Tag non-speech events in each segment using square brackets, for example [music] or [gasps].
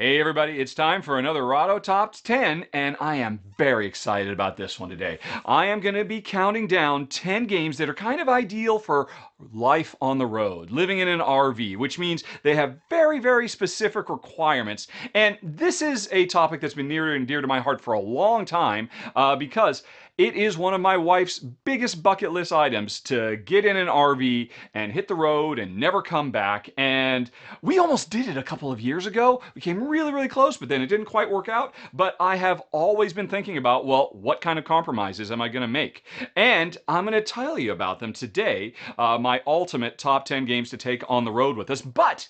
Hey everybody, it's time for another Rahdo Top 10, and I am very excited about this one today. I am going to be counting down 10 games that are kind of ideal for life on the road, living in an RV, which means they have very, very specific requirements. And this is a topic that's been near and dear to my heart for a long time uh, because it is one of my wife's biggest bucket list items to get in an RV and hit the road and never come back. And we almost did it a couple of years ago. We came really, really close, but then it didn't quite work out. But I have always been thinking about, well, what kind of compromises am I going to make? And I'm going to tell you about them today, uh, my ultimate top 10 games to take on the road with us. But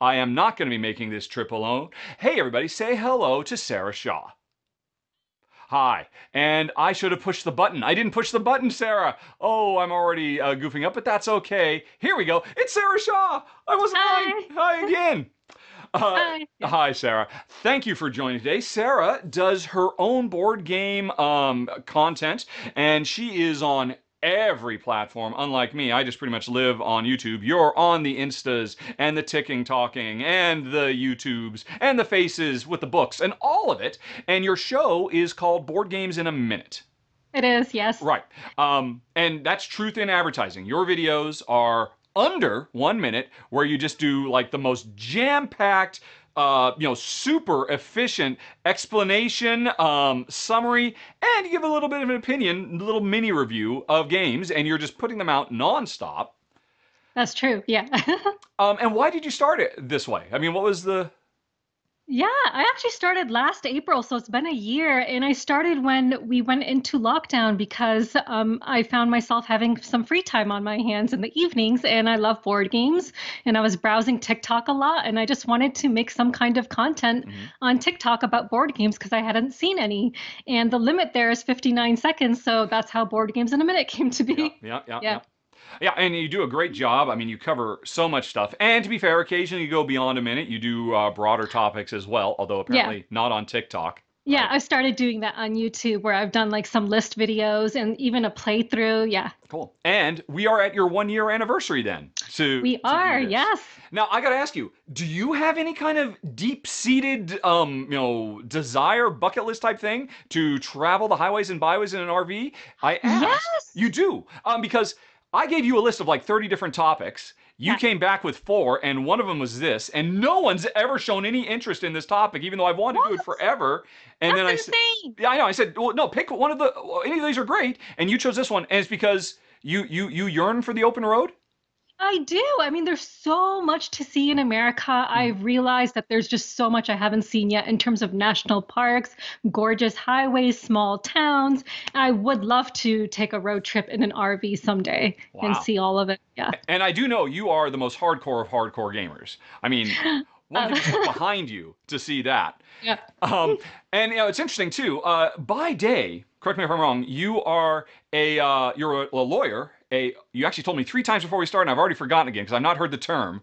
I am not going to be making this trip alone. Hey, everybody, say hello to Sarah Shah. Hi. And I should have pushed the button. I didn't push the button, Sarah. Oh, I'm already uh, goofing up, but that's okay. Here we go. It's Sarah Shah. I wasn't Hi. lying. Hi again. Uh, Hi. Hi, Sarah. Thank you for joining today. Sarah does her own board game um, content, and she is on every platform. Unlike me, I just pretty much live on YouTube. You're on the Instas and the ticking talking and the YouTubes and the faces with the books and all of it. And your show is called Board Games in a Minute. It is, yes. Right. Um, and that's truth in advertising. Your videos are under one minute where you just do like the most jam-packed uh, you know, super efficient explanation, um, summary, and you give a little bit of an opinion, a little mini review of games, and you're just putting them out nonstop. That's true. Yeah. [laughs] Um, and why did you start it this way? I mean, what was the yeah, I actually started last April, so it's been a year. And I started when we went into lockdown because um, I found myself having some free time on my hands in the evenings, and I love board games. And I was browsing TikTok a lot, and I just wanted to make some kind of content Mhm. on TikTok about board games because I hadn't seen any. And the limit there is 59 seconds, so that's how Board Games in a Minute [laughs] came to be. Yeah, yeah, yeah, Yeah. yeah. Yeah, and you do a great job. I mean, you cover so much stuff. And to be fair, occasionally you go beyond a minute. You do uh, broader topics as well, although apparently not on TikTok. Yeah, Right. I started doing that on YouTube where I've done like some list videos and even a playthrough. Yeah, Cool. And we are at your one year anniversary then. To, we are. Yes. Now I got to ask you, do you have any kind of deep-seated, um, you know, desire bucket list type thing to travel the highways and byways in an RV? I asked. Yes. You do, um, because I gave you a list of like 30 different topics. You Yeah. came back with four, and one of them was this, and no one's ever shown any interest in this topic, even though I've wanted to do it forever. And then I That's said, yeah, I know. I said, well, no, pick one of the. Any of these are great, and you chose this one, and it's because you you you yearn for the open road. I do. I mean, there's so much to see in America. I Mm-hmm. realized that there's just so much I haven't seen yet in terms of national parks, gorgeous highways, small towns. I would love to take a road trip in an RV someday and see all of it. Yeah. And I do know you are the most hardcore of hardcore gamers. I mean, [laughs] one can sit [laughs] behind you to see that. Yeah. Um, and you know, it's interesting too. Uh, by day, correct me if I'm wrong. You are a uh, you're a, a lawyer. A you actually told me three times before we started. and I've already forgotten again because I've not heard the term.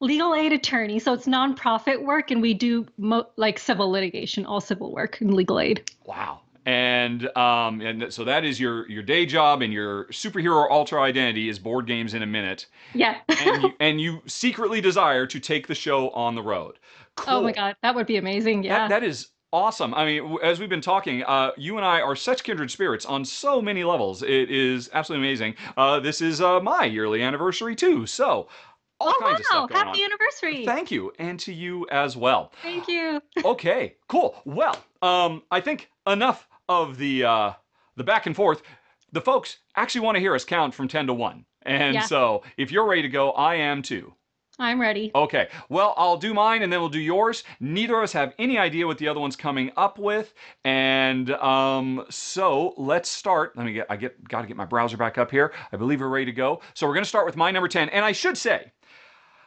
Legal aid attorney. So it's nonprofit work, and we do mo- like civil litigation, all civil work and legal aid. Wow. And um, and so that is your your day job and your superhero alter identity is board games in a minute. Yeah. And you, [laughs] and you secretly desire to take the show on the road. Cool. Oh my God, that would be amazing. Yeah. That, that is awesome. I mean, as we've been talking, uh, you and I are such kindred spirits on so many levels. It is absolutely amazing. Uh, this is uh, my yearly anniversary too. So, all oh kinds of wow! stuff going Happy on. anniversary! Thank you, and to you as well. Thank you. [laughs] Okay, cool. Well, um, I think enough of the uh, the back and forth. The folks actually want to hear us count from ten to one, and Yeah. so if you're ready to go, I am too. I'm ready. Okay, well, I'll do mine and then we'll do yours. Neither of us have any idea what the other one's coming up with. And um, so let's start. Let me get, I get, got to get my browser back up here. I believe we're ready to go. So we're going to start with my number 10. And I should say,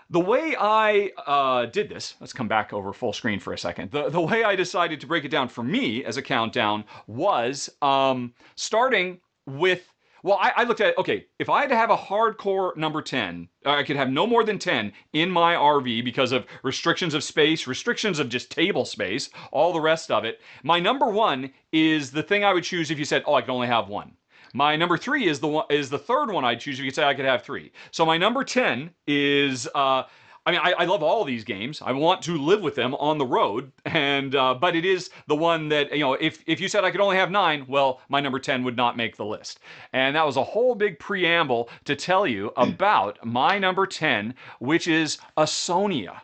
the way I uh, did this, let's come back over full screen for a second. The, the way I decided to break it down for me as a countdown was um, starting with, well, I, I looked at, okay, if I had to have a hardcore number 10, I could have no more than 10 in my RV because of restrictions of space, restrictions of just table space, all the rest of it. My number one is the thing I would choose if you said, oh, I can only have one. My number three is the one is the third one I'd choose if you could say I could have three. So my number ten is uh, I mean, I, I, love all these games. I want to live with them on the road, and uh, but it is the one that you know. If if you said I could only have nine, well, my number ten would not make the list. And that was a whole big preamble to tell you [clears throat] about my number ten, which is Ausonia.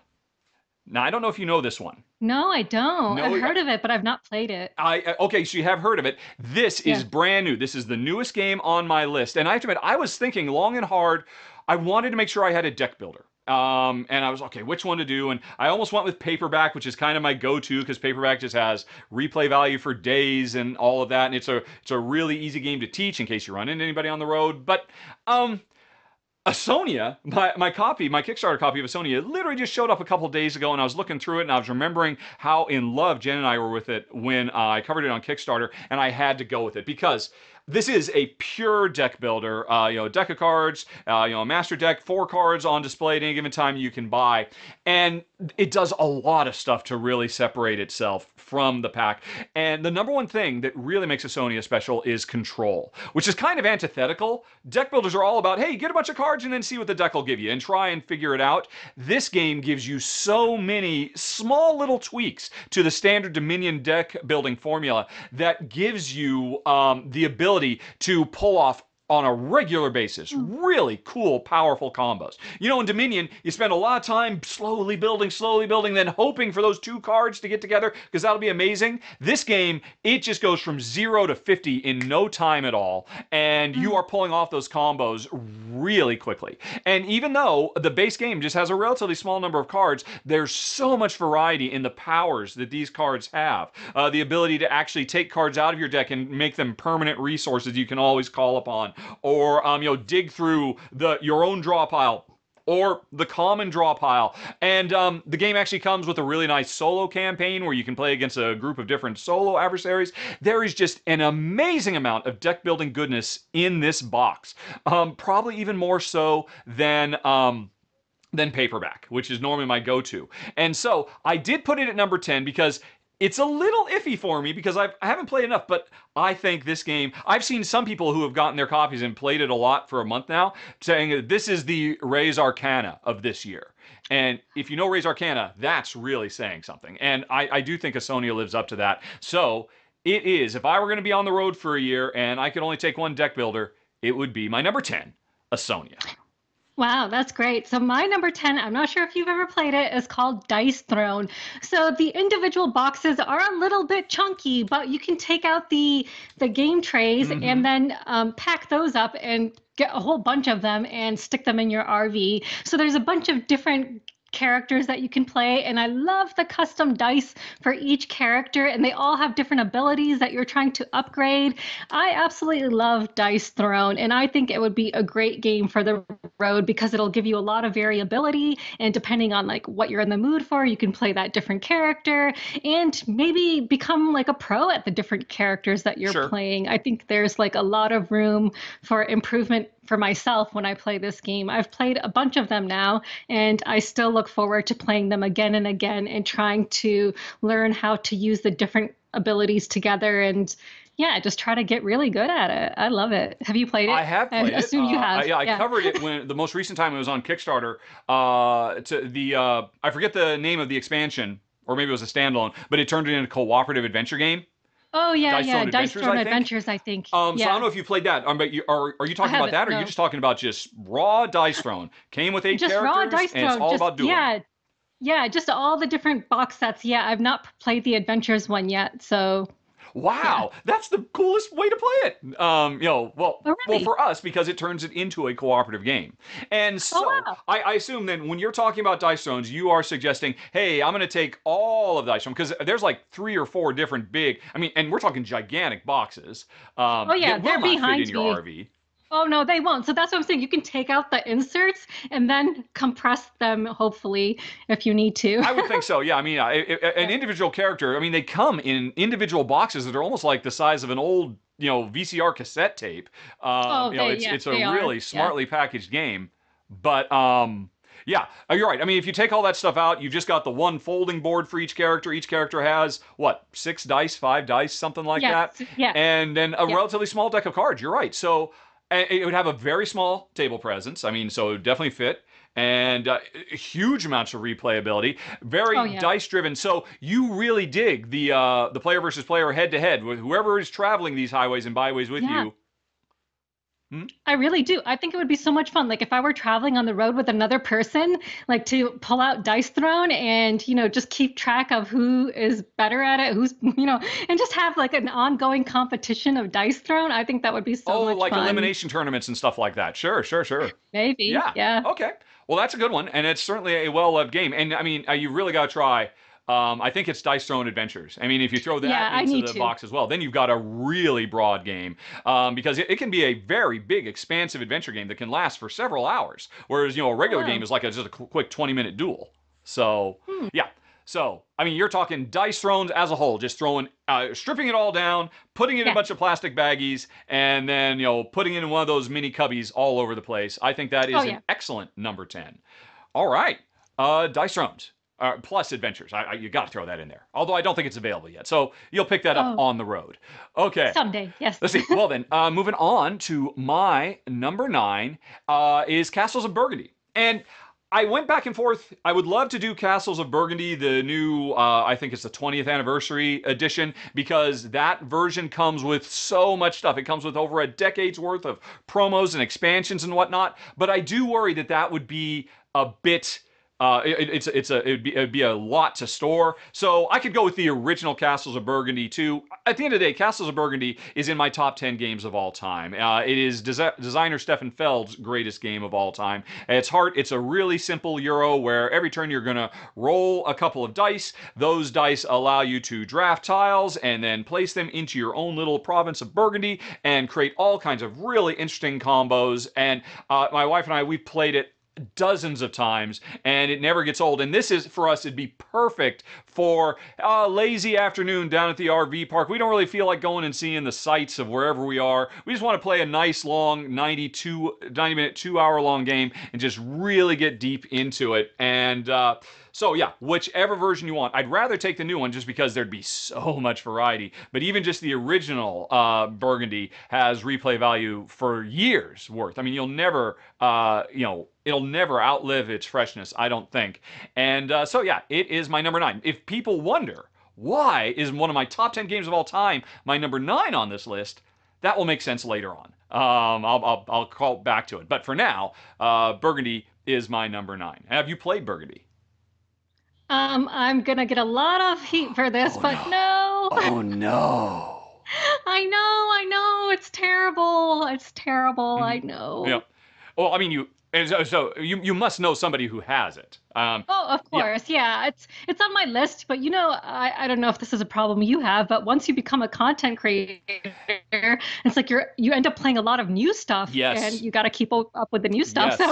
Now I don't know if you know this one. No, I don't. No, I've heard of it, but I've not played it. I okay, so you have heard of it. This is yeah. brand new. This is the newest game on my list, and I have to admit, I was thinking long and hard. I wanted to make sure I had a deck builder. Um, and I was okay, which one to do? And I almost went with paperback, which is kind of my go-to because paperback just has replay value for days and all of that. And it's a it's a really easy game to teach in case you run into anybody on the road. But um, Ausonia, my, my copy, my Kickstarter copy of Ausonia, literally just showed up a couple days ago, and I was looking through it, and I was remembering how in love Jen and I were with it when uh, I covered it on Kickstarter, and I had to go with it because this is a pure deck builder. Uh, you know, deck of cards, uh, you know, a master deck, four cards on display at any given time you can buy, and it does a lot of stuff to really separate itself from the pack. And the number one thing that really makes Ausonia special is control, which is kind of antithetical. Deck builders are all about, hey, get a bunch of cards and then see what the deck will give you and try and figure it out. This game gives you so many small little tweaks to the standard Dominion deck building formula that gives you um, the ability ability to pull off on a regular basis. Hmm. Really cool, powerful combos. You know, in Dominion, you spend a lot of time slowly building, slowly building, then hoping for those two cards to get together because that'll be amazing. This game, it just goes from zero to 50 in no time at all, and you hmm. are pulling off those combos really quickly. And even though the base game just has a relatively small number of cards, there's so much variety in the powers that these cards have. Uh, the ability to actually take cards out of your deck and make them permanent resources you can always call upon or um, you know dig through the your own draw pile or the common draw pile. And um, the game actually comes with a really nice solo campaign where you can play against a group of different solo adversaries. There is just an amazing amount of deck building goodness in this box. Um, probably even more so than. Um, than paperback, which is normally my go to. And so I did put it at number 10 because it's a little iffy for me because I've, I haven't played enough, but I think this game, I've seen some people who have gotten their copies and played it a lot for a month now, saying this is the Res Arcana of this year. And if you know Res Arcana, that's really saying something. And I, I do think Ausonia lives up to that. So it is, if I were going to be on the road for a year and I could only take one deck builder, it would be my number 10, Ausonia. Wow, that's great. So my number 10, I'm not sure if you've ever played it, is called Dice Throne. So the individual boxes are a little bit chunky, but you can take out the the game trays mm-hmm. and then um, pack those up and get a whole bunch of them and stick them in your RV. So there's a bunch of different characters that you can play and i love the custom dice for each character and they all have different abilities that you're trying to upgrade i absolutely love dice throne and i think it would be a great game for the road because it'll give you a lot of variability and depending on like what you're in the mood for you can play that different character and maybe become like a pro at the different characters that you're sure. playing i think there's like a lot of room for improvement for myself when I play this game. I've played a bunch of them now, and I still look forward to playing them again and again and trying to learn how to use the different abilities together and yeah, just try to get really good at it. I love it. Have you played it? I have played I it. assume you uh, have. I, yeah, I yeah. covered it when the most recent time it was on Kickstarter. Uh, to the uh, I forget the name of the expansion, or maybe it was a standalone, but it turned it into a cooperative adventure game. Oh yeah, Dice yeah, Dice Throne Adventures, I think. Um, yeah. so I don't know if you played that. Um, but you, are are you talking about that, or no. are you just talking about just raw Dice Throne? Came with eight just characters, raw Dice and it's all just, about doing. Yeah, yeah, just all the different box sets. Yeah, I've not played the Adventures one yet, so wow, yeah. that's the coolest way to play it. Um, you know, well, oh, really? well for us because it turns it into a cooperative game. And oh, so oh, wow. I, I, assume then when you're talking about Dice Thrones, you are suggesting, hey, I'm going to take all of the Dice Throne because there's like three or four different big. I mean, and we're talking gigantic boxes. Um, oh yeah, they're behind in your RV. Oh no, they won't. So that's what I'm saying. You can take out the inserts and then compress them, hopefully, if you need to. I would think so. Yeah. I mean, an individual character. I mean, they come in individual boxes that are almost like the size of an old, you know, VCR cassette tape. Um, oh, you know, it's yeah, it's a really are. smartly yeah. packaged game. But um, yeah, uh, you're right. I mean, if you take all that stuff out, you've just got the one folding board for each character. Each character has what six dice, five dice, something like yes. that. Yeah. And then a relatively small deck of cards. You're right. So it would have a very small table presence. I mean, so it would definitely fit. and uh, huge amounts of replayability. Very Oh, yeah. dice driven. So you really dig the uh, the player versus player head to head with whoever is traveling these highways and byways with Yeah. you. I really do. I think it would be so much fun. Like if I were traveling on the road with another person, like to pull out Dice Throne and, you know, just keep track of who is better at it, who's, [laughs] you know, and just have like an ongoing competition of Dice Throne. I think that would be so oh, much like fun. elimination tournaments and stuff like that. Sure, sure, sure. Maybe. Yeah. Yeah. Okay. Well, that's a good one, and it's certainly a well-loved game. And I mean, uh, you really got to try. Um, I think it's Dice Throne Adventures. I mean, if you throw that Yeah, into the to. box as well, then you've got a really broad game um, because it, it can be a very big, expansive adventure game that can last for several hours. Whereas you know a regular wow. game is like a, just a quick 20-minute duel. So Hmm. yeah. So I mean, you're talking Dice Thrones as a whole, just throwing, uh, stripping it all down, putting it in a bunch of plastic baggies, and then you know putting it in one of those mini cubbies all over the place. I think that is Oh, an excellent number 10. All right. Uh, Dice Thrones. Uh, plus adventures. I, I, you got to throw that in there. Although I don't think it's available yet. So you'll pick that up Oh. on the road. Okay. Someday. Yes. Let's see. [laughs] Well, then, uh, moving on to my number nine uh, is Castles of Burgundy. And I went back and forth. I would love to do Castles of Burgundy, the new, uh, I think it's the 20th anniversary edition, because that version comes with so much stuff. It comes with over a decade's worth of promos and expansions and whatnot. But I do worry that that would be a bit. Uh, it, it's it's a it'd be, it'd be a lot to store. So I could go with the original Castles of Burgundy too. At the end of the day, Castles of Burgundy is in my top ten games of all time. Uh, it is desi- designer Stefan Feld's greatest game of all time. At its heart, it's a really simple Euro where every turn you're gonna roll a couple of dice. Those dice allow you to draft tiles and then place them into your own little province of Burgundy and create all kinds of really interesting combos. And uh, my wife and I, we played it dozens of times and it never gets old and this is for us it'd be perfect for a lazy afternoon down at the rv park we don't really feel like going and seeing the sights of wherever we are we just want to play a nice long 92 90 minute two hour long game and just really get deep into it and uh, so yeah, whichever version you want. I'd rather take the new one just because there'd be so much variety. But even just the original uh, Burgundy has replay value for years worth. I mean, you'll never, uh, you know, it'll never outlive its freshness. I don't think. And uh, so yeah, it is my number nine. If people wonder why is one of my top ten games of all time my number nine on this list, that will make sense later on. Um, I'll, I'll, I'll call back to it. But for now, uh, Burgundy is my number nine. Have you played Burgundy? Um, I'm gonna get a lot of heat for this, Oh, but no. Oh no. [laughs] I know, I know. It's terrible. It's terrible. I know. Yeah. Well, I mean, you. And So, so you you must know somebody who has it. Um, Oh, of course. Yeah. It's it's on my list, but you know, I, I don't know if this is a problem you have, but once you become a content creator, it's like you're you end up playing a lot of new stuff Yes. and you got to keep up with the new stuff. So,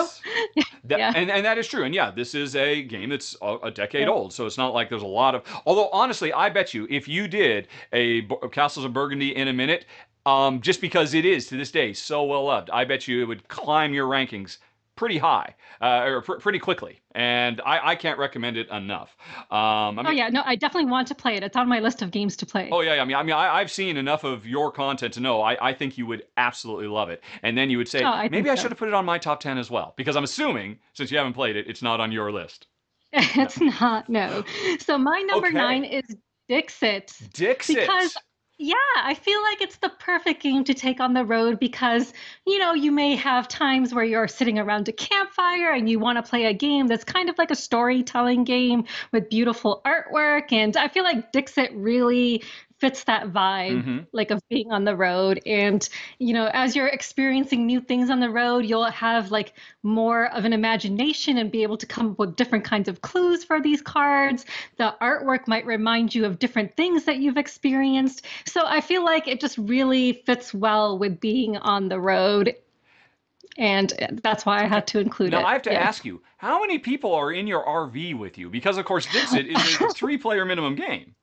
Yes. [laughs] That- Yeah. and, and that is true. And yeah, this is a game that's a, a decade Yeah. old. So it's not like there's a lot of. Although, honestly, I bet you if you did a Castles of Burgundy in a minute, um, just because it is to this day so well loved, I bet you it would climb your rankings pretty high uh, or pr- pretty quickly. And I, I can't recommend it enough. Um, I oh yeah, no, I definitely want to play it. It's on my list of games to play. Oh yeah, yeah. I mean, I mean, I, I've seen enough of your content to know. I, I think you would absolutely love it. And then you would say, Oh, I maybe I so. should have put it on my top ten as well, because I'm assuming since you haven't played it, it's not on your list. [laughs] it's not. No. So my number Okay. nine is Dixit. Dixit. Because yeah, I feel like it's the perfect game to take on the road because, you know, you may have times where you're sitting around a campfire and you want to play a game that's kind of like a storytelling game with beautiful artwork. And I feel like Dixit really fits that vibe, Mhm. like of being on the road. And, you know, as you're experiencing new things on the road, you'll have like more of an imagination and be able to come up with different kinds of clues for these cards. The artwork might remind you of different things that you've experienced. So I feel like it just really fits well with being on the road. And that's why I had to include now it. Now I have to Yeah. ask you, how many people are in your RV with you? Because of course, Dixit is a [laughs] three-player minimum game.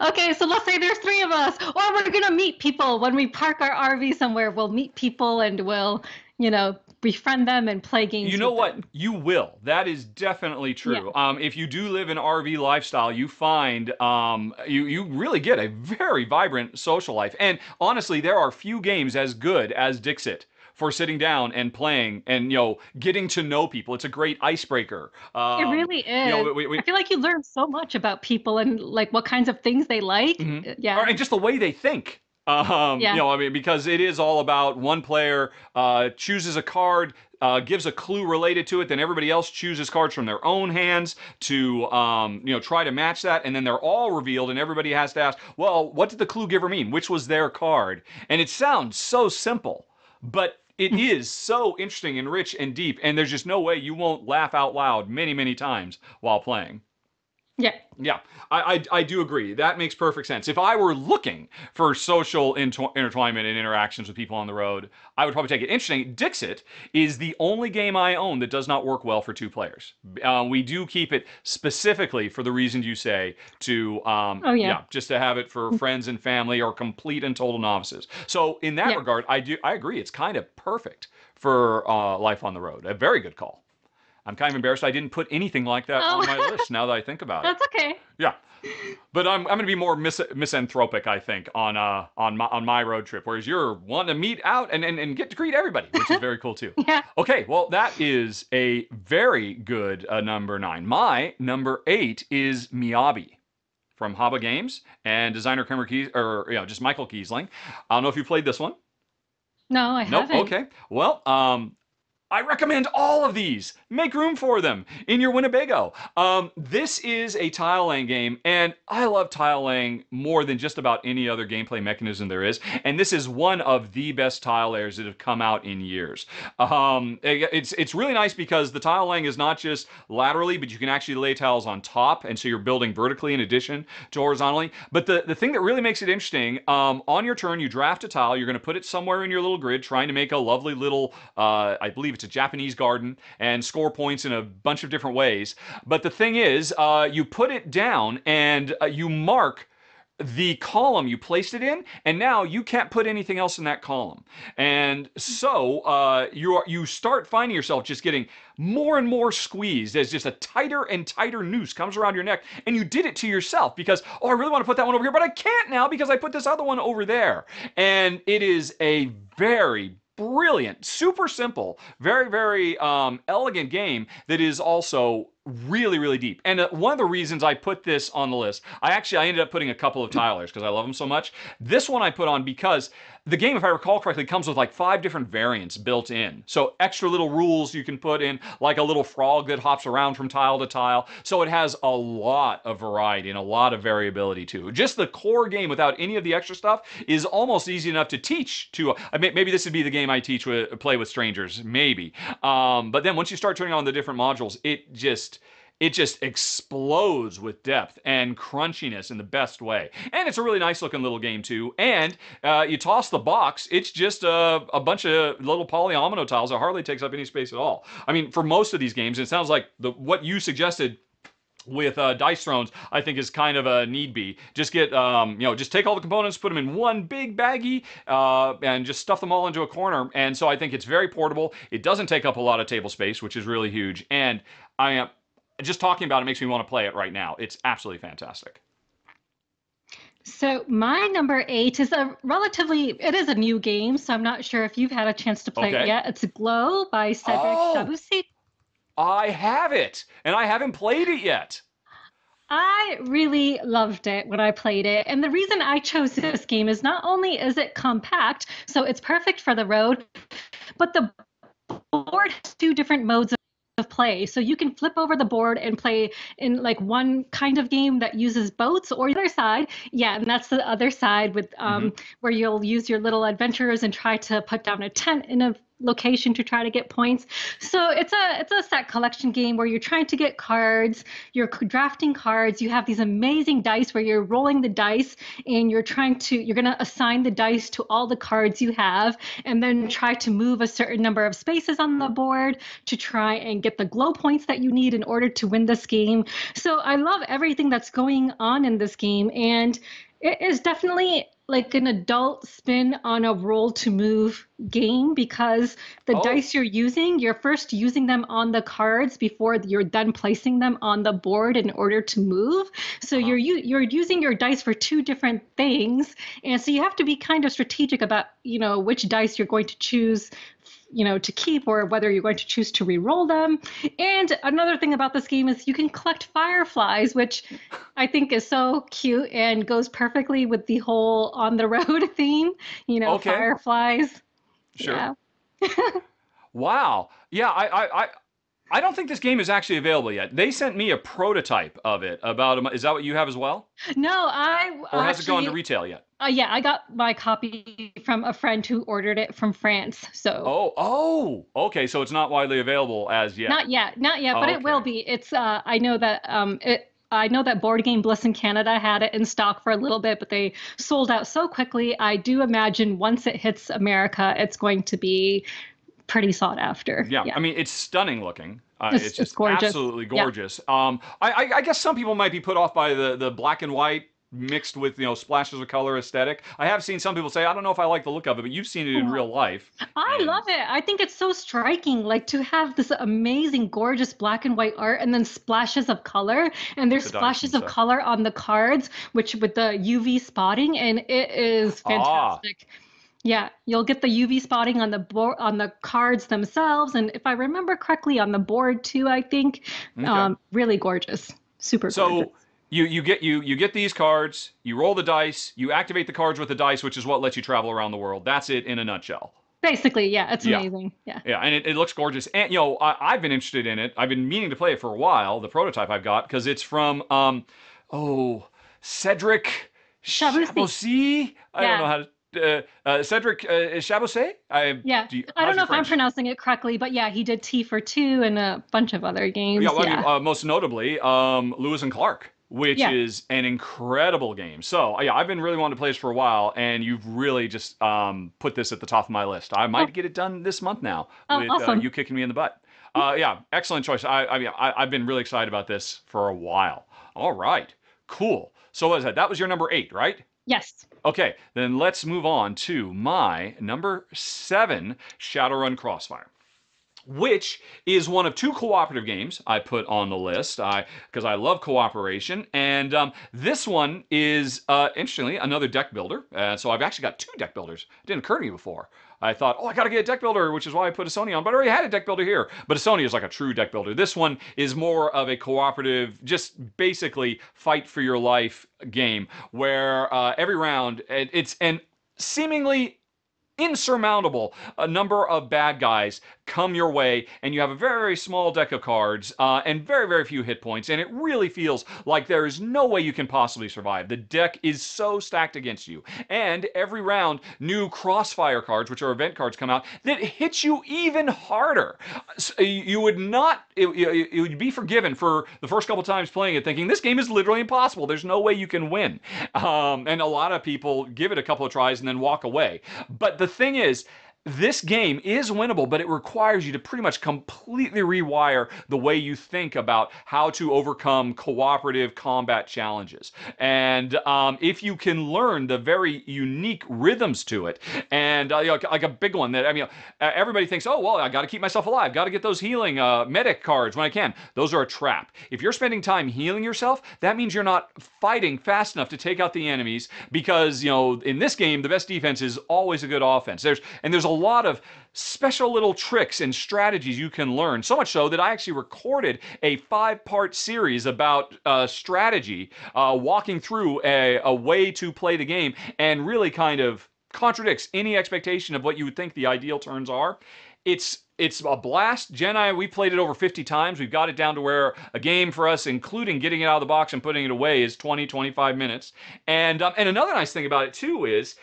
Okay, so let's say there's three of us, or we're gonna meet people when we park our RV somewhere. We'll meet people and we'll, you know, befriend them and play games. You know what? them. You will. That is definitely true. Um, if you do live an RV lifestyle, you find um, you you really get a very vibrant social life. And honestly, there are few games as good as Dixit for sitting down and playing and you know getting to know people. It's a great icebreaker. Um, it really is. You know, we, we, I feel like you learn so much about people and like what kinds of things they like. Mm-hmm. Yeah, and just the way they think. Um, yeah. You know, I mean, because it is all about one player uh, chooses a card, uh, gives a clue related to it, then everybody else chooses cards from their own hands to, um, you know, try to match that, and then they're all revealed, and everybody has to ask, well, what did the clue giver mean? Which was their card? And it sounds so simple, but it hmm. so interesting and rich and deep, and there's just no way you won't laugh out loud many, many times while playing. Yeah. Yeah, I, I, I, do agree. That makes perfect sense. If I were looking for social intertwinement and interactions with people on the road, I would probably take it. Interesting, Dixit is the only game I own that does not work well for two players. Uh, we do keep it specifically for the reasons you say to, um, oh, yeah. yeah. just to have it for mm. friends and family or complete and total novices. So in that yeah. regard, I do I agree. It's kind of perfect for uh, life on the road. A very good call. I'm kind of embarrassed I didn't put anything like that oh. on my list now that I think about [laughs] it. That's okay. Yeah. But I'm, I'm going to be more mis- misanthropic, I think, on uh on my on my road trip, whereas you're wanting to meet out and, and, and get to greet everybody, which is very cool too. [laughs] yeah. Okay, well that is a very good uh, number nine. My number eight is Miyabi from Haba Games and designer Kramer Keys or you know just Michael Kiesling. I don't know if you played this one. No, I nope. haven't. Okay. Well, um, I recommend all of these. Make room for them in your Winnebago. Um, this is a tile laying game, and I love tile laying more than just about any other gameplay mechanism there is. And this is one of the best tile layers that have come out in years. Um, it's it's really nice because the tile laying is not just laterally, but you can actually lay tiles on top, and so you're building vertically in addition to horizontally. But the the thing that really makes it interesting, um, on your turn, you draft a tile. You're going to put it somewhere in your little grid, trying to make a lovely little, uh, I believe it's a Japanese garden and score points in a bunch of different ways. But the thing is, uh, you put it down and uh, you mark the column you placed it in, and now you can't put anything else in that column. And so uh, you are, you start finding yourself just getting more and more squeezed as just a tighter and tighter noose comes around your neck, and you did it to yourself because oh, I really want to put that one over here, but I can't now because I put this other one over there. And it is a very brilliant, super simple, very, very um, elegant game that is also really really deep. And uh, one of the reasons i put this on the list i actually i ended up putting a couple of tylers because i love them so much. This one i put on because the game if i recall correctly comes with like five different variants built in. So extra little rules you can put in like a little frog that hops around from tile to tile. So it has a lot of variety and a lot of variability too. Just the core game without any of the extra stuff is almost easy enough to teach to uh, maybe this would be the game i teach with play with strangers maybe. Um, but then once you start turning on the different modules it just it just explodes with depth and crunchiness in the best way. And it's a really nice looking little game too. And uh, you toss the box, it's just a, a, bunch of little polyomino tiles that hardly takes up any space at all. I mean, for most of these games, it sounds like the what you suggested with uh, dice thrones, I think is kind of a need be. Just get, um, you know, just take all the components, put them in one big baggie, uh, and just stuff them all into a corner. And so I think it's very portable. It doesn't take up a lot of table space, which is really huge. And I am just talking about it makes me want to play it right now. It's absolutely fantastic. So my number eight is a relatively it is a new game, so I'm not sure if you've had a chance to play okay. it yet. It's Glow by Cedric oh. I have it, and I haven't played it yet. I really loved it when I played it. And the reason I chose this game is not only is it compact, so it's perfect for the road, but the board has two different modes of play. So you can flip over the board and play in like one kind of game that uses boats or the other side. Yeah, and that's the other side with um, mm-hmm. where you'll use your little adventurers and try to put down a tent in a location to try to get points. So it's a it's a set collection game where you're trying to get cards, you're drafting cards, you have these amazing dice where you're rolling the dice and you're trying to you're going to assign the dice to all the cards you have and then try to move a certain number of spaces on the board to try and get the glow points that you need in order to win this game. So I love everything that's going on in this game and it is definitely like an adult spin on a roll to move game because the oh. dice you're using, you're first using them on the cards before you're then placing them on the board in order to move. So uh-huh. you're you're using your dice for two different things, and so you have to be kind of strategic about you know which dice you're going to choose you know, to keep or whether you're going to choose to re-roll them. And another thing about this game is you can collect fireflies, which I think is so cute and goes perfectly with the whole on the road [laughs] theme. You know, Okay. fireflies. Sure. Yeah. [laughs] Wow. Yeah, I, I, I, don't think this game is actually available yet. They sent me a prototype of it about a Is that what you have as well? No, I Or has it gone to retail yet? Uh, yeah, I got my copy from a friend who ordered it from France. So Oh, oh, okay. So it's not widely available as yet. not yet, not yet, but it will be. It's uh, I know that um, it. I know that Board Game Bliss in Canada had it in stock for a little bit, but they sold out so quickly. I do imagine once it hits America, it's going to be pretty sought after. Yeah, I mean it's stunning looking. Uh, It's- it's, it's just gorgeous. absolutely Yeah. gorgeous. Um, I, I, I guess some people might be put off by the the black and white mixed with you know splashes of color aesthetic. I have seen some people say I don't know if I like the look of it, but you've seen it in real life. I And- love it. I think it's so striking, like to have this amazing, gorgeous black and white art, and then splashes of color. And there's The splashes of color on the cards, which with the UV spotting, and it is Ah. Yeah, you'll get the UV spotting on the board on the cards themselves, and if I remember correctly, on the board too. I think, Okay. um, really gorgeous, super gorgeous. So you you get you you get these cards, you roll the dice, you activate the cards with the dice, which is what lets you travel around the world. That's it in a nutshell. Basically, yeah, it's amazing. Yeah. Yeah, and it, it looks gorgeous. And you know, I, I've been interested in it. I've been meaning to play it for a while. The prototype I've got because it's from um, oh, Cedric Chaboussit. Chaboussit? I Yeah. don't know how to. Uh, uh, Cedric uh, Chaboussit? I Yeah, do you- I don't know if I'm pronouncing it correctly, but yeah, he did Tea for two and a bunch of other games. Yeah, well, I mean, uh, most notably, um, Lewis and Clark, which Yeah. is an incredible game. So, uh, yeah, I've been really wanting to play this for a while, and you've really just um, put this at the top of my list. I might Oh. get it done this month now Oh, with uh, awesome. you kicking me in the butt. Uh, yeah, excellent choice. I, I mean, I, I've been really excited about this for a while. All right, cool. So, what is that? That was your number eight, right? Yes. Okay, then let's move on to my number seven Shadowrun Crossfire. Which is one of two cooperative games I put on the list I because I love cooperation. And um, this one is, uh, interestingly, another deck builder. Uh, so I've actually got two deck builders. It didn't occur to me before. I thought, oh, I got to get a deck builder, which is why I put Ausonia on. But I already had a deck builder here. But Ausonia is like a true deck builder. This one is more of a cooperative, just basically fight for your life game where uh, every round it, it's an seemingly insurmountable a number of bad guys come your way and you have a very very small deck of cards uh, and very very few hit points and it really feels like there is no way you can possibly survive. The deck is so stacked against you and every round new crossfire cards which are event cards come out that hit you even harder. S- you would not it, it, it would be forgiven for the first couple times playing it thinking this game is literally impossible. There's no way you can win. Um, and a lot of people give it a couple of tries and then walk away. But the thing is this game is winnable, but it requires you to pretty much completely rewire the way you think about how to overcome cooperative combat challenges. And um, if you can learn the very unique rhythms to it, and uh, you know, like a big one that I mean, uh, everybody thinks, oh well, I got to keep myself alive, got to get those healing uh, medic cards when I can. Those are a trap. If you're spending time healing yourself, that means you're not fighting fast enough to take out the enemies because you know in this game the best defense is always a good offense. There's and there's a lot of special little tricks and strategies you can learn. So much so that I actually recorded a five part series about uh, strategy, uh, walking through a, a way to play the game and really kind of contradicts any expectation of what you would think the ideal turns are. It's it's a blast. Jen and I, we played it over 50 times. We've got it down to where a game for us, including getting it out of the box and putting it away, is 20, 25 minutes. And um, and another nice thing about it too is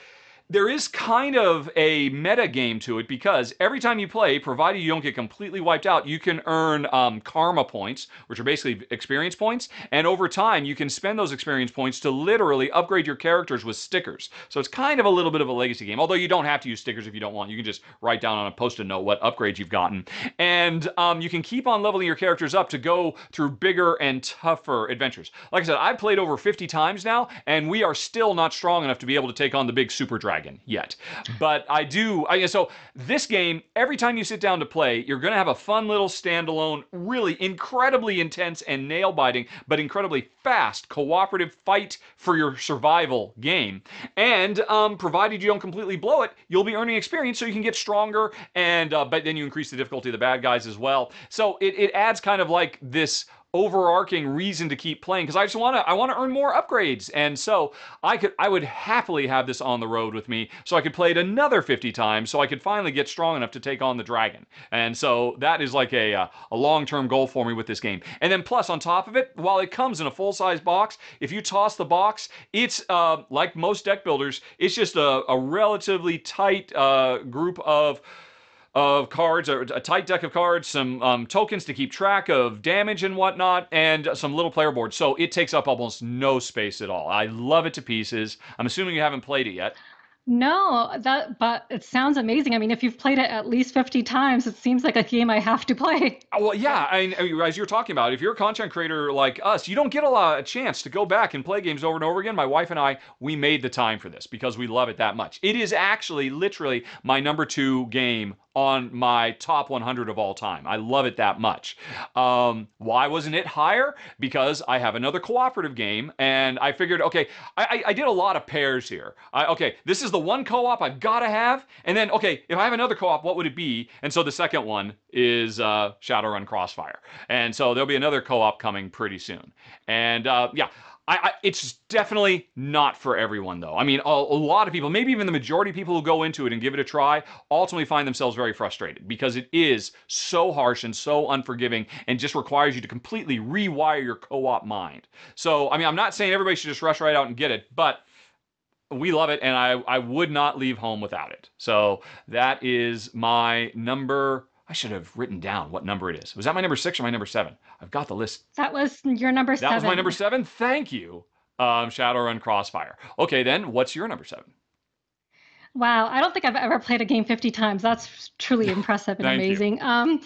there is kind of a meta game to it because every time you play, provided you don't get completely wiped out, you can earn um, karma points, which are basically experience points. And over time, you can spend those experience points to literally upgrade your characters with stickers. So it's kind of a little bit of a legacy game, although you don't have to use stickers if you don't want. You can just write down on a post it note what upgrades you've gotten. And um, you can keep on leveling your characters up to go through bigger and tougher adventures. Like I said, I've played over 50 times now, and we are still not strong enough to be able to take on the big super dragon. Dragon yet. But I do. I, so this game, every time you sit down to play, you're going to have a fun little standalone, really incredibly intense and nail biting, but incredibly fast cooperative fight for your survival game. And um, provided you don't completely blow it, you'll be earning experience so you can get stronger. And uh, but then you increase the difficulty of the bad guys as well. So it, it adds kind of like this overarching reason to keep playing because I just want to I want to earn more upgrades. And so I could I would happily have this on the road with me so I could play it another 50 times so I could finally get strong enough to take on the dragon. And so that is like a uh, a long-term goal for me with this game. And then plus on top of it while it comes in a full-size box if you toss the box it's uh, like most deck builders it's just a, a relatively tight uh, group of of cards, a, a tight deck of cards, some um, tokens to keep track of damage and whatnot, and some little player boards. So it takes up almost no space at all. I love it to pieces. I'm assuming you haven't played it yet. No, that but it sounds amazing. I mean, if you've played it at least 50 times, it seems like a game I have to play. Oh, well, yeah, I, as you're talking about, if you're a content creator like us, you don't get a lot of chance to go back and play games over and over again. My wife and I, we made the time for this because we love it that much. It is actually literally my number two game on my top 100 of all time. I love it that much. Um, why wasn't it higher? Because I have another cooperative game, and I figured, okay, I, I did a lot of pairs here. I, okay, this is the one co-op I've got to have, and then okay, if I have another co-op, what would it be? And so the second one is uh, Shadowrun Crossfire, and so there'll be another co-op coming pretty soon. And uh, yeah, I, I, it's definitely not for everyone, though. I mean, a, a, lot of people, maybe even the majority of people who go into it and give it a try, ultimately find themselves very frustrated because it is so harsh and so unforgiving and just requires you to completely rewire your co op mind. So, I mean, I'm not saying everybody should just rush right out and get it, but we love it and I, I would not leave home without it. So, that is my number I should have written down what number it is. Was that my number six or my number seven? I've got the list. That was your number that seven. That was my number seven. Thank you, um, Shadowrun Crossfire. Okay, then what's your number seven? Wow, I don't think I've ever played a game 50 times. That's truly [laughs] impressive and amazing. Um,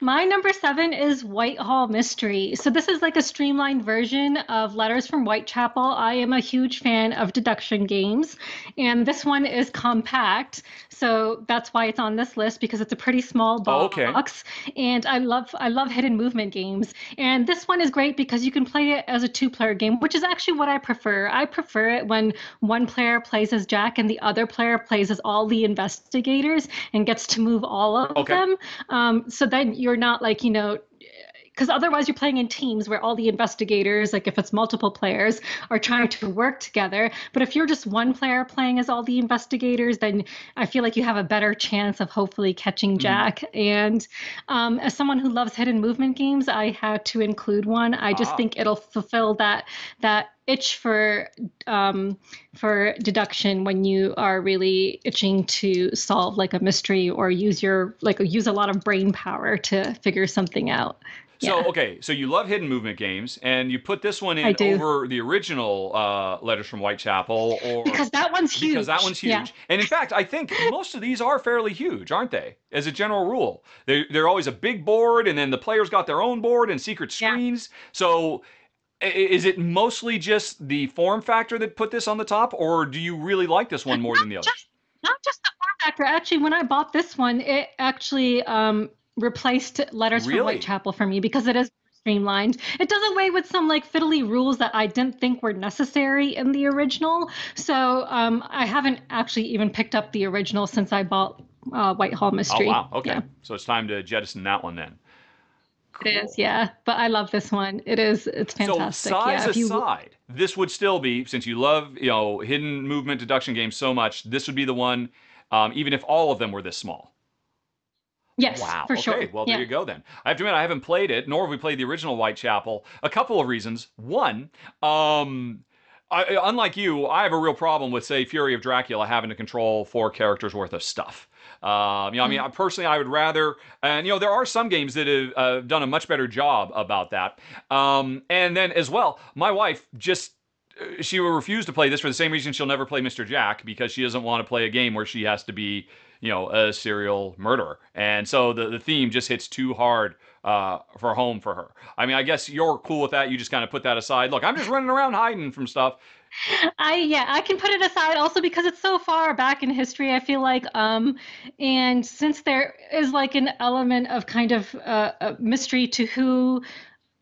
my number seven is Whitehall Mystery. So, this is like a streamlined version of Letters from Whitechapel. I am a huge fan of deduction games, and this one is compact. So, that's why it's on this list because it's a pretty small box. Oh, okay. And I love I love hidden movement games. And this one is great because you can play it as a two player game, which is actually what I prefer. I prefer it when one player plays as Jack and the other player plays as all the investigators and gets to move all of okay. them. Um, so then you're not like you know because otherwise you're playing in teams where all the investigators like if it's multiple players are trying to work together but if you're just one player playing as all the investigators then i feel like you have a better chance of hopefully catching mm-hmm. jack mm-hmm. and um, as someone who loves hidden movement games i had to include one i just ah. think it'll fulfill that that itch for um, for deduction when you are really itching to solve like a mystery or use your like use a lot of brain power to figure something out so yeah. okay, so you love hidden movement games, and you put this one in over the original uh, Letters from Whitechapel, or because that one's huge. Because that one's huge, yeah. and in fact, I think most of these are fairly huge, aren't they? As a general rule, they they're always a big board, and then the players got their own board and secret screens. Yeah. So is it mostly just the form factor that put this on the top, or do you really like this one more not than the others? not just the form factor. Actually, when I bought this one, it actually um, replaced Letters really? from Whitechapel for me because it is streamlined. It does away with some like fiddly rules that I didn't think were necessary in the original. So um, I haven't actually even picked up the original since I bought uh, Whitehall Mystery. Oh wow! Okay, yeah. so it's time to jettison that one then. Cool. It is, yeah. But I love this one. It is, it's fantastic. So size yeah, aside, you... this would still be since you love you know hidden movement deduction games so much. This would be the one, um, even if all of them were this small. Yes, wow. for sure. okay. sure. Well, there yeah. you go then. I have to admit, I haven't played it, nor have we played the original Whitechapel. A couple of reasons. One, um, I, unlike you, I have a real problem with, say, Fury of Dracula having to control four characters worth of stuff. Um, you know, I mean, mm-hmm. personally, I would rather, and you know, there are some games that have uh, done a much better job about that. Um, and then as well, my wife just uh, she will refuse to play this for the same reason she'll never play Mr. Jack because she doesn't want to play a game where she has to be you know, a serial murderer. And so the, the theme just hits too hard uh, for home for her. I mean, I guess you're cool with that. You just kind of put that aside. Look, I'm just running around hiding from stuff. I yeah, I can put it aside also because it's so far back in history. I feel like, um, and since there is like an element of kind of uh, a mystery to who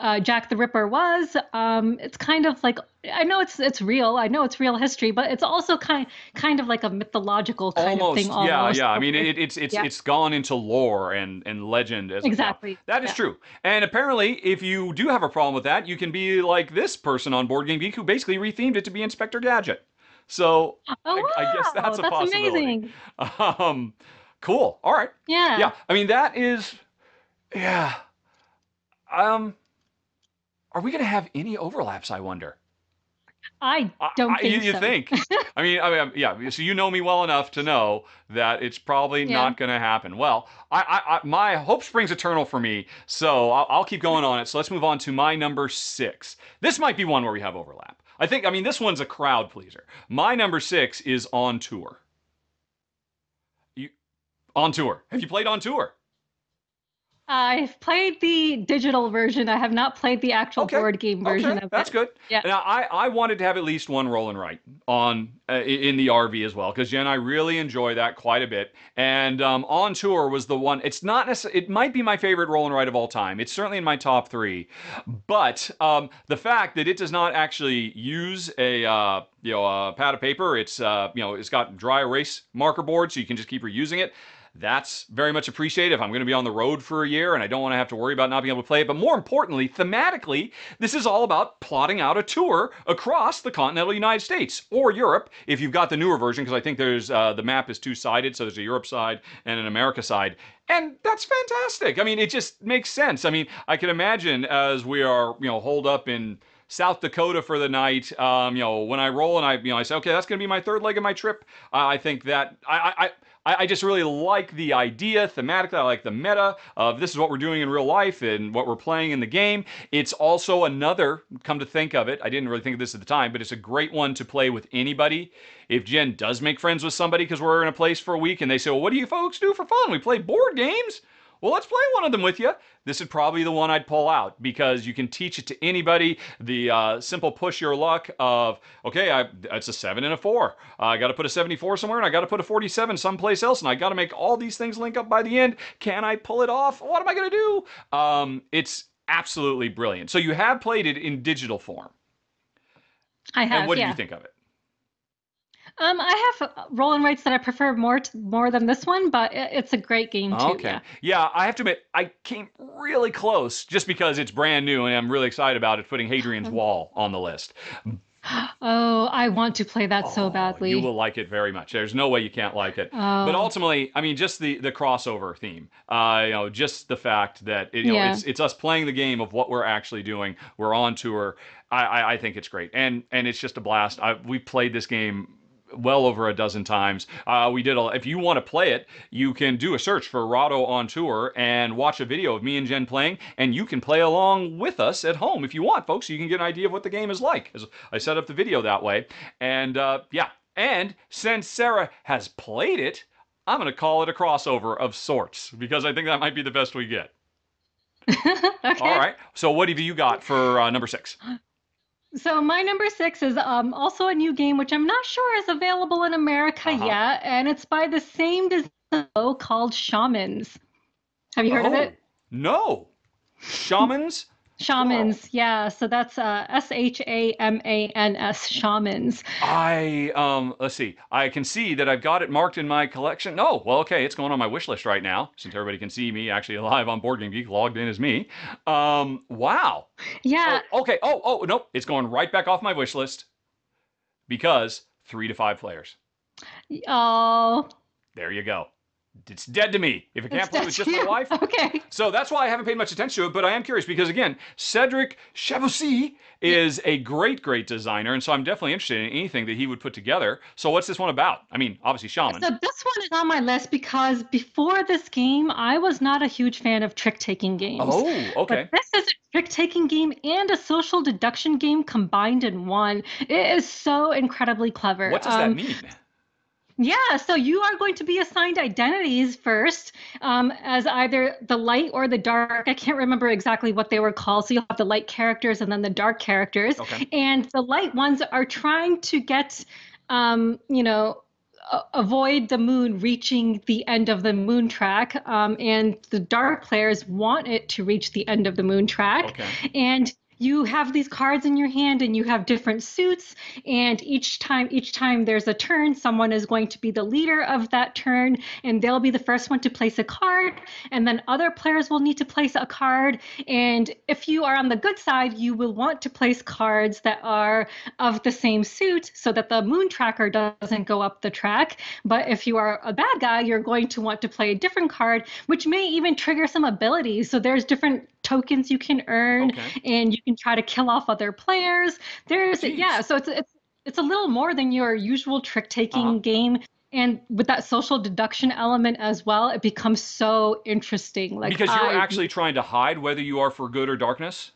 uh, Jack the Ripper was. Um, it's kind of like I know it's it's real. I know it's real history, but it's also kind kind of like a mythological kind almost, of thing. Almost. Yeah, yeah. I mean, it, it's it's yeah. it's gone into lore and and legend as exactly. Well. That is yeah. true. And apparently, if you do have a problem with that, you can be like this person on Board Game Geek who basically rethemed it to be Inspector Gadget. So oh, wow. I, I, guess that's a that's possibility. Amazing. [laughs] Um, cool. All right. Yeah. Yeah. I mean, that is, yeah. Um, are we going to have any overlaps? I wonder. I don't I, think you, you so. think? [laughs] I mean, I mean, yeah. So you know me well enough to know that it's probably Yeah. not going to happen. Well, I, I, I, my hope springs eternal for me, so I'll, I'll keep going on it. So let's move on to my number six. This might be one where we have overlap. I think. I mean, this one's a crowd pleaser. My number six is on tour. You on tour? Have you played on tour? I've played the digital version. I have not played the actual Okay, board game version okay, of that's it. good. Yeah. Now, I, I wanted to have at least one roll and write on uh, in the RV as well because Jen, I really enjoy that quite a bit. And um, on tour was the one. It's not necessarily. It might be my favorite roll and write of all time. It's certainly in my top three. But um, the fact that it does not actually use a uh, you know a pad of paper. It's uh, you know it's got dry erase marker board, so you can just keep reusing it. That's very much appreciated if I'm going to be on the road for a year and I don't want to have to worry about not being able to play it. But more importantly, thematically, this is all about plotting out a tour across the continental United States or Europe if you've got the newer version, because I think there's uh, the map is two sided, so there's a Europe side and an America side. And that's fantastic. I mean, it just makes sense. I mean, I can imagine as we are, you know, holed up in South Dakota for the night. Um, you know, when I roll and I, you know, I say, okay, that's going to be my third leg of my trip. Uh, I think that I, I, I, I just really like the idea thematically. I like the meta of this is what we're doing in real life and what we're playing in the game. It's also another, come to think of it, I didn't really think of this at the time, but it's a great one to play with anybody. If Jen does make friends with somebody because we're in a place for a week and they say, well, what do you folks do for fun? We play board games. Well, let's play one of them with you. This is probably the one I'd pull out because you can teach it to anybody. The uh, simple push your luck of, okay, I, it's a seven and a four. Uh, I got to put a 74 somewhere and I got to put a 47 someplace else and I got to make all these things link up by the end. Can I pull it off? What am I going to do? Um, it's absolutely brilliant. So you have played it in digital form. I have. and what yeah. did you think of it? Um, I have uh, roll and writes that I prefer more t- more than this one, but i- it's a great game too. Okay. Yeah. I have to admit, I came really close just because it's brand new and I'm really excited about it, putting Hadrian's [laughs] Wall on the list. Oh, I want to play that so Oh, badly. You will like it very much. There's no way you can't like it. But Oh. ultimately, I mean, just the the crossover theme. Uh, you know, just the fact that it, you know it's it's us playing the game of what we're actually doing. We're on tour. I I, I think it's great, and and it's just a blast. I, we played this game well over a dozen times. Uh, we did a, if you want to play it, you can do a search for Rahdo on tour and watch a video of me and Jen playing, and you can play along with us at home if you want, folks. So you can get an idea of what the game is like. I set up the video that way, and uh, yeah. And since Sarah has played it, I'm going to call it a crossover of sorts because I think that might be the best we get. [laughs] okay. All right. So what have you got for uh, number six? [gasps] [gasps] So my number six is um, also a new game, which I'm not sure is available in America Uh-huh. yet, and it's by the same designer called Shamans. Have you heard of Oh, it? No. Shamans? Shamans, yeah. So that's uh, S H A M A N S, Shamans. I um let's see. I can see that I've got it marked in my collection. No, well, okay, it's going on my wish list right now since everybody can see me actually live on Board Game Geek, logged in as me. Um, wow. Yeah, Oh, okay. Oh, oh, nope. It's going right back off my wish list because three to five players. oh, There you go. It's dead to me. If I can't it's play with just my wife, [laughs] Okay. So that's why I haven't paid much attention to it, but I am curious because again, Cedric Chaboussit is a great, great designer, and so I'm definitely interested in anything that he would put together. So what's this one about? I mean, obviously shaman. So this one is on my list because before this game, I was not a huge fan of trick-taking games. Oh, okay. But this is a trick-taking game and a social deduction game combined in one. It is so incredibly clever. What does Um, that mean? Yeah, so you are going to be assigned identities first um, as either the light or the dark. I can't remember exactly what they were called. So you'll have the light characters and then the dark characters. Okay. And the light ones are trying to get, um, you know, avoid the moon reaching the end of the moon track. Um, and the dark players want it to reach the end of the moon track. Okay. And you have these cards in your hand and you have different suits and each time each time there's a turn someone is going to be the leader of that turn and they'll be the first one to place a card and then other players will need to place a card and if you are on the good side you will want to place cards that are of the same suit so that the moon tracker doesn't go up the track but if you are a bad guy you're going to want to play a different card which may even trigger some abilities so there's different tokens you can earn Okay. and you can try to kill off other players. There's Jeez. yeah, so it's it's it's a little more than your usual trick taking Uh-huh. game. And with that social deduction element as well, it becomes so interesting. Like because you're I- actually trying to hide whether you are for good or darkness.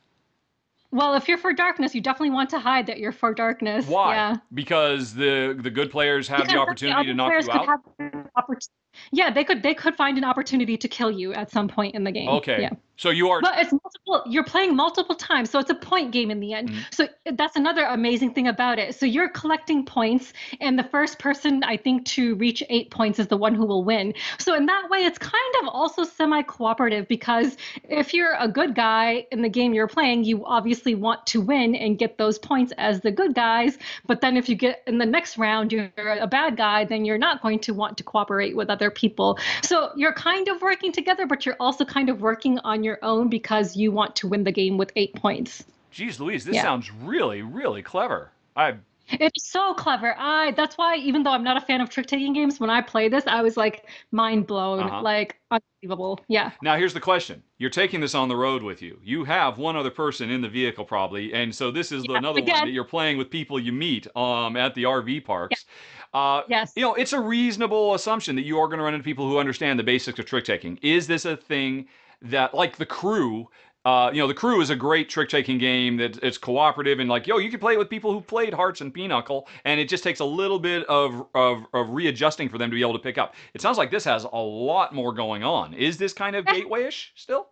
well, if you're for darkness, you definitely want to hide that you're for darkness. Why? Yeah. Because the the good players have Because the opportunity other to knock you out. have an oppor- yeah, they could they could find an opportunity to kill you at some point in the game. Okay. Yeah. So you are But it's multiple. You're playing multiple times, so it's a point game in the end. Mhm. So that's another amazing thing about it. So you're collecting points, and the first person I think to reach eight points is the one who will win. So in that way, it's kind of also semi-cooperative because if you're a good guy in the game you're playing, you obviously want to win and get those points as the good guys. But then if you get in the next round you're a bad guy, then you're not going to want to cooperate with other people. So you're kind of working together, but you're also kind of working on your own because you want to win the game with eight points. Geez Louise, this Yeah. sounds really, really clever. I It's so clever. I that's why even though I'm not a fan of trick taking games, when I play this, I was like mind blown, Uh-huh. like unbelievable. Yeah. now here's the question. You're taking this on the road with you. You have one other person in the vehicle probably, and so this is Yeah, another one that you're playing with people you meet um at the RV parks. Uh Yes. you know, it's a reasonable assumption that you are going to run into people who understand the basics of trick taking. Is this a thing that, like the crew, uh, you know, the crew is a great trick taking game that it's cooperative and like, yo, you can play it with people who played Hearts and Pinochle, and it just takes a little bit of, of, of readjusting for them to be able to pick up. It sounds like this has a lot more going on. Is this kind of gateway-ish still?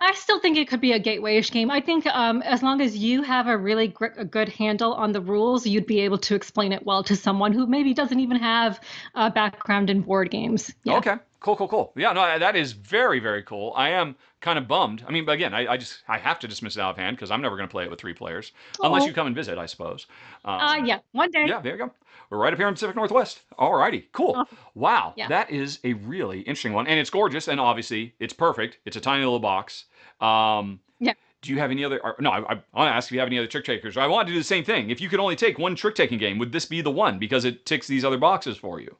I- still think it could be a gateway-ish game. I think um, as long as you have a really gr- a good handle on the rules, you'd be able to explain it well to someone who maybe doesn't even have a background in board games. Yeah. Okay. Cool, cool, cool. Yeah, no, that is very, very cool. I am kind of bummed. I mean, but again, I, I just I have to dismiss it out of hand because I'm never going to play it with three players unless Oh. you come and visit, I suppose. Um, Uh, yeah. One day. Yeah, there you go. We're right up here in Pacific Northwest. All righty, cool. Awesome. Wow, Yeah. that is a really interesting one, and it's gorgeous, and obviously it's perfect. It's a tiny little box. Um, Yeah. Do you have any other? Or, no, I, I want to ask if you have any other trick takers. I want to do the same thing. If you could only take one trick taking game, would this be the one because it ticks these other boxes for you?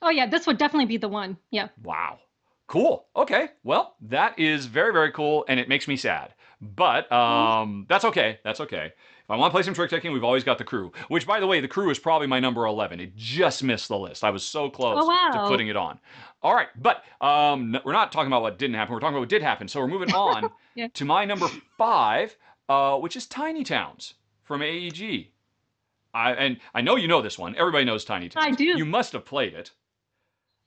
Oh yeah, this would definitely be the one. Yeah. Wow. Cool. Okay. Well, that is very, very cool, and it makes me sad. But um, that's okay. That's okay. If I want to play some trick taking, we've always got the crew. Which, by the way, the crew is probably my number eleven. It just missed the list. I was so close Oh, wow. to putting it on. All right, but um, we're not talking about what didn't happen. We're talking about what did happen. So we're moving [laughs] on Yeah. to my number five, uh, which is Tiny Towns from AEG. I, and I know you know this one. Everybody knows Tiny Towns. I do. You must have played it.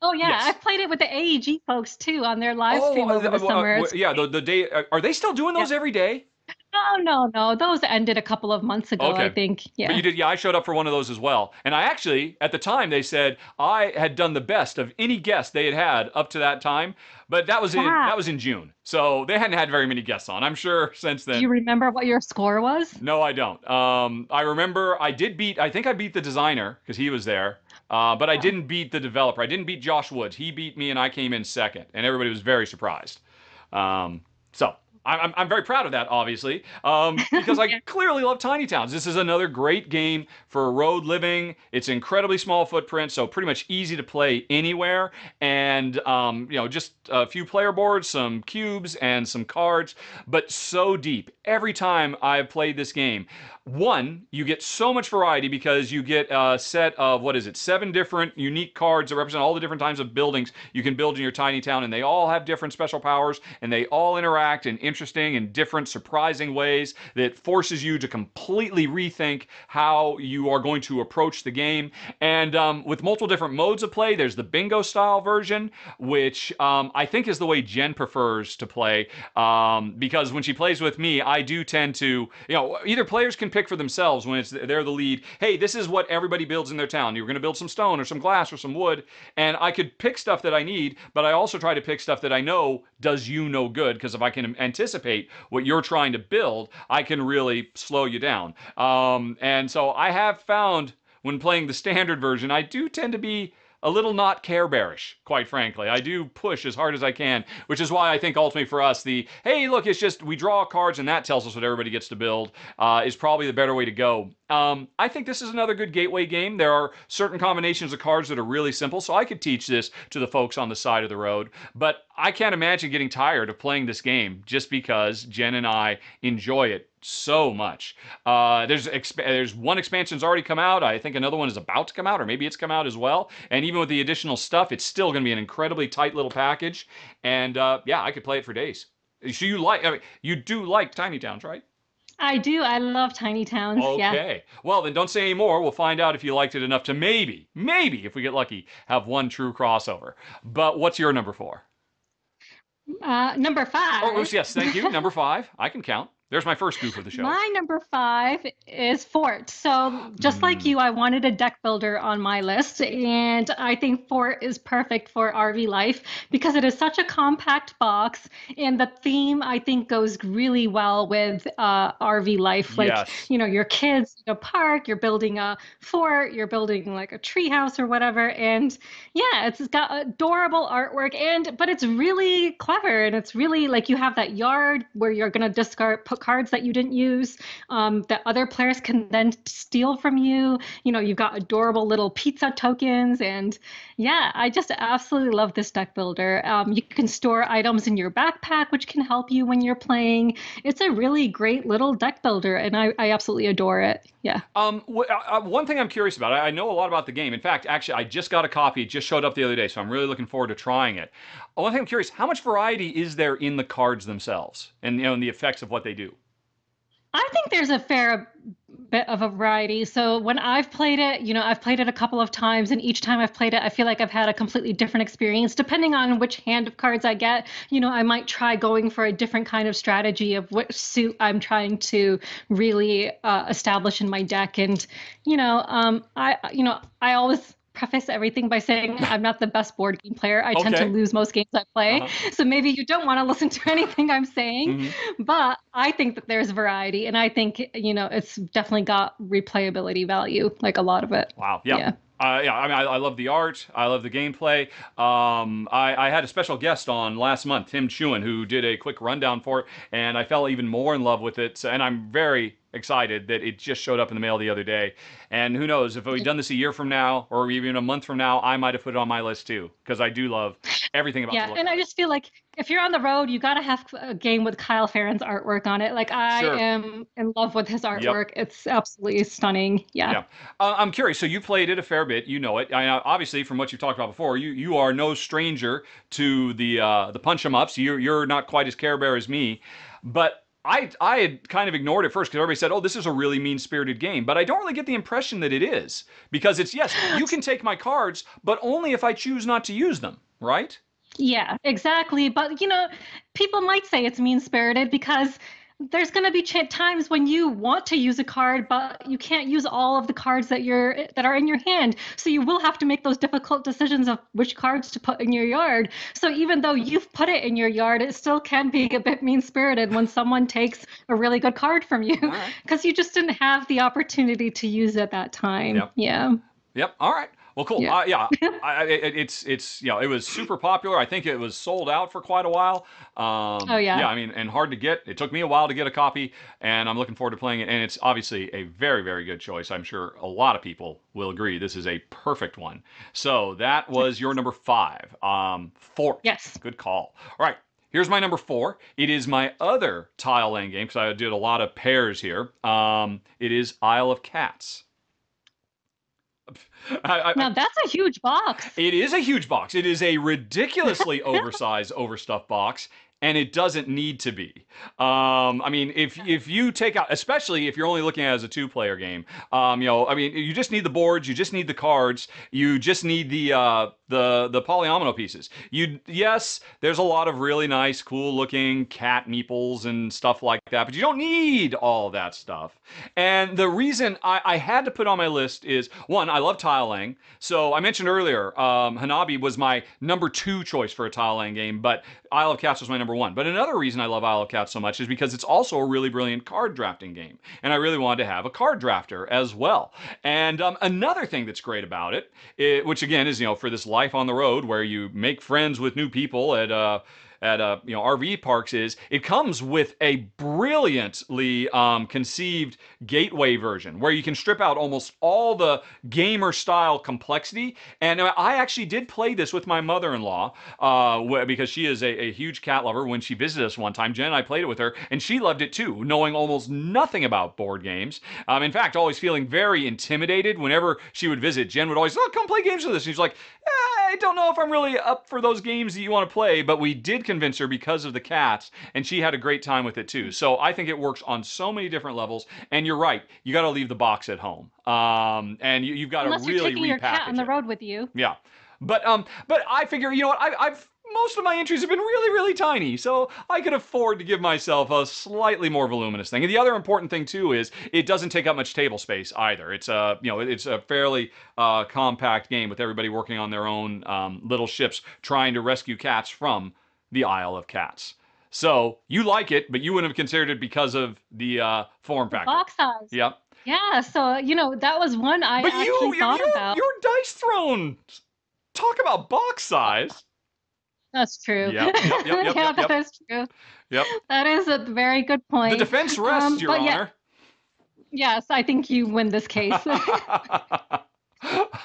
Oh yeah, Yes. I've played it with the AEG folks too on their live stream uh, over the uh, summer. uh, yeah, the, the day. uh, Are they still doing those every day? No, no, no. Those ended a couple of months ago, I think. Yeah. But you did, yeah. I showed up for one of those as well, and I actually, at the time, they said I had done the best of any guest they had had up to that time. But that was in that was in June, so they hadn't had very many guests on. I'm sure since then. Do you remember what your score was? No, I don't. Um, I remember I did beat. I think I beat the designer because he was there. Uh, but I didn't beat the developer. I didn't beat Josh Woods. He beat me, and I came in second, and everybody was very surprised. Um, so I'm, I'm, I'm very proud of that, obviously, um, [laughs] because I clearly love Tiny Towns. This is another great game for road living. It's incredibly small footprint, so pretty much easy to play anywhere. And um, you know, just a few player boards, some cubes, and some cards, but so deep. Every time I've played this game, one, you get so much variety because you get a set of what is it, seven different unique cards that represent all the different types of buildings you can build in your tiny town, and they all have different special powers, and they all interact in interesting and different, surprising ways that forces you to completely rethink how you are going to approach the game. And um, with multiple different modes of play, there's the bingo style version, which um, I think is the way Jen prefers to play um, because when she plays with me, I do tend to, you know, either players can pick for themselves when it's they're the lead. Hey, this is what everybody builds in their town. You're going to build some stone or some glass or some wood, and I could pick stuff that I need, but I also try to pick stuff that I know does you no good because if I can anticipate what you're trying to build, I can really slow you down. Um, and so I have found when playing the standard version, I do tend to be a little not care bearish, quite frankly. I do push as hard as I can, which is why I think ultimately for us, the hey, look, it's just we draw cards and that tells us what everybody gets to build uh, is probably the better way to go. Um, I think this is another good gateway game. There are certain combinations of cards that are really simple, so I could teach this to the folks on the side of the road. But I can't imagine getting tired of playing this game just because Jen and I enjoy it so much. Uh, there's exp- there's one expansion's already come out. I think another one is about to come out, or maybe it's come out as well. And even with the additional stuff, it's still going to be an incredibly tight little package. And uh, yeah, I could play it for days. So you like? I mean, you do like tiny towns, right? I do. I love tiny towns. Yeah. Okay. Well, then don't say any more. We'll find out if you liked it enough to maybe, maybe, if we get lucky, have one true crossover. But what's your number four? Uh, number five. Oh, yes, thank you. [laughs] Number five. I can count. There's my first goof of the show. My number five is Fort. So just like you, I wanted a deck builder on my list, and I think Fort is perfect for RV life because it is such a compact box, and the theme I think goes really well with uh, RV life. Like Yes. you know, your kids in a park, you're building a fort, you're building like a treehouse or whatever, and yeah, it's got adorable artwork, and but it's really clever, and it's really like you have that yard where you're gonna discard put cards that you didn't use um, that other players can then steal from you. You know, you've got adorable little pizza tokens, and yeah, I just absolutely love this deck builder. Um, you can store items in your backpack, which can help you when you're playing. It's a really great little deck builder, and I, I absolutely adore it. Yeah. Um, uh, uh, one thing I'm curious about, I, I know a lot about the game. In fact, actually, I just got a copy. It just showed up the other day, so I'm really looking forward to trying it. One thing I'm curious, how much variety is there in the cards themselves and, you know, and the effects of what they do? I think there's a fair bit of a variety. So when I've played it, you know, I've played it a couple of times, and each time I've played it, I feel like I've had a completely different experience. Depending on which hand of cards I get, you know, I might try going for a different kind of strategy of which suit I'm trying to really uh, establish in my deck. And you know, um, I, you know, I always preface everything by saying [laughs] I'm not the best board game player. I tend to lose most games I play. Uh-huh. So maybe you don't want to listen to [laughs] anything I'm saying, Mhm. but I think that there's variety and I think, you know, it's definitely got replayability value, like a lot of it. Wow. Yeah. Yeah. Uh, yeah, I mean, I, I love the art. I love the gameplay. Um, I, I had a special guest on last month, Tim Chewin, who did a quick rundown for it, and I fell even more in love with it. And I'm very excited that it just showed up in the mail the other day. And who knows, if we'd done this a year from now or even a month from now, I might have put it on my list too, because I do love everything about Yeah, and I just feel like if you're on the road, you got to have a game with Kyle Ferrin's artwork on it. Like I Sure. am in love with his artwork. It's absolutely stunning. Yeah. Yeah. Uh, I'm curious. So you played it a fair bit. You know it. I, uh, obviously, from what you've talked about before, you you are no stranger to the uh, the punch 'em ups. You're you're not quite as care bear as me, but. I, I had kind of ignored it first because everybody said, oh, this is a really mean spirited game. But I don't really get the impression that it is. Because it's, yes, you can take my cards, but only if I choose not to use them, right? Yeah, exactly. But you know, people might say it's mean spirited because there's going to be ch- times when you want to use a card, but you can't use all of the cards that you're that are in your hand. So you will have to make those difficult decisions of which cards to put in your yard. So even though you've put it in your yard, it still can be a bit mean spirited when someone takes a really good card from you because [laughs] you just didn't have the opportunity to use it at that time. Yep. Yeah. Yep. All right. Well, cool. Yeah. Uh, yeah. [laughs] I, it, it's it's you know it was super popular. I think it was sold out for quite a while. Um, Oh, yeah. Yeah. I mean, and hard to get. It took me a while to get a copy, and I'm looking forward to playing it. And it's obviously a very very good choice. I'm sure a lot of people will agree this is a perfect one. So that was your number five. Um, Fort. Yes. Good call. All right. Here's my number four. It is my other tile laying game because I did a lot of pairs here. Um, it is Isle of Cats. I, I, now that's a huge box. It is a huge box. It is a ridiculously [laughs] oversized, overstuffed box, and it doesn't need to be. Um, I mean, if if you take out, especially if you're only looking at it as a two-player game, um, you know, I mean, you just need the boards, you just need the cards, you just need the uh, the the polyomino pieces. You yes, there's a lot of really nice, cool-looking cat meeples and stuff like that, but you don't need all that stuff. And the reason I, I had to put on my list is one, I love tile laying. So I mentioned earlier, um, Miyabi was my number two choice for a tile laying game, but Isle of Cats was my number one. But another reason I love Isle of Cats so much is because it's also a really brilliant card drafting game. And I really wanted to have a card drafter as well. And um, another thing that's great about it, it, which again is, you know, for this life on the road where you make friends with new people at, uh, at uh, you know RV parks is it comes with a brilliantly um, conceived gateway version where you can strip out almost all the gamer style complexity. And I actually did play this with my mother-in-law uh, because she is a, a, huge cat lover. When she visited us one time, Jen and I played it with her, and she loved it too, knowing almost nothing about board games. Um, in fact, always feeling very intimidated whenever she would visit. Jen would always, "Oh, come play games with us." And she's like, eh, "I don't know if I'm really up for those games that you want to play," but we did convince her because of the cats, and she had a great time with it too. So I think it works on so many different levels. And you're right, you got to leave the box at home, um, and you, have got to really you're taking repackage your cat on the road with you. Yeah, but um, but I figure you know what I, I've most of my entries have been really, really tiny, so I could afford to give myself a slightly more voluminous thing. And the other important thing too is it doesn't take up much table space either. It's a you know it's a fairly uh, compact game with everybody working on their own um, little ships trying to rescue cats from the Isle of Cats. So you like it, but you wouldn't have considered it because of the uh, form factor. Box size. Yep. Yeah. So you know that was one I but actually you, thought you, about. Your dice throne. Talk about box size. That's true. Yep, yep, yep, yep, [laughs] yeah, that is true. Yep. That is a very good point. The defense rests, Um, Your but yeah- Honor. Yes, I think you win this case. [laughs] [laughs]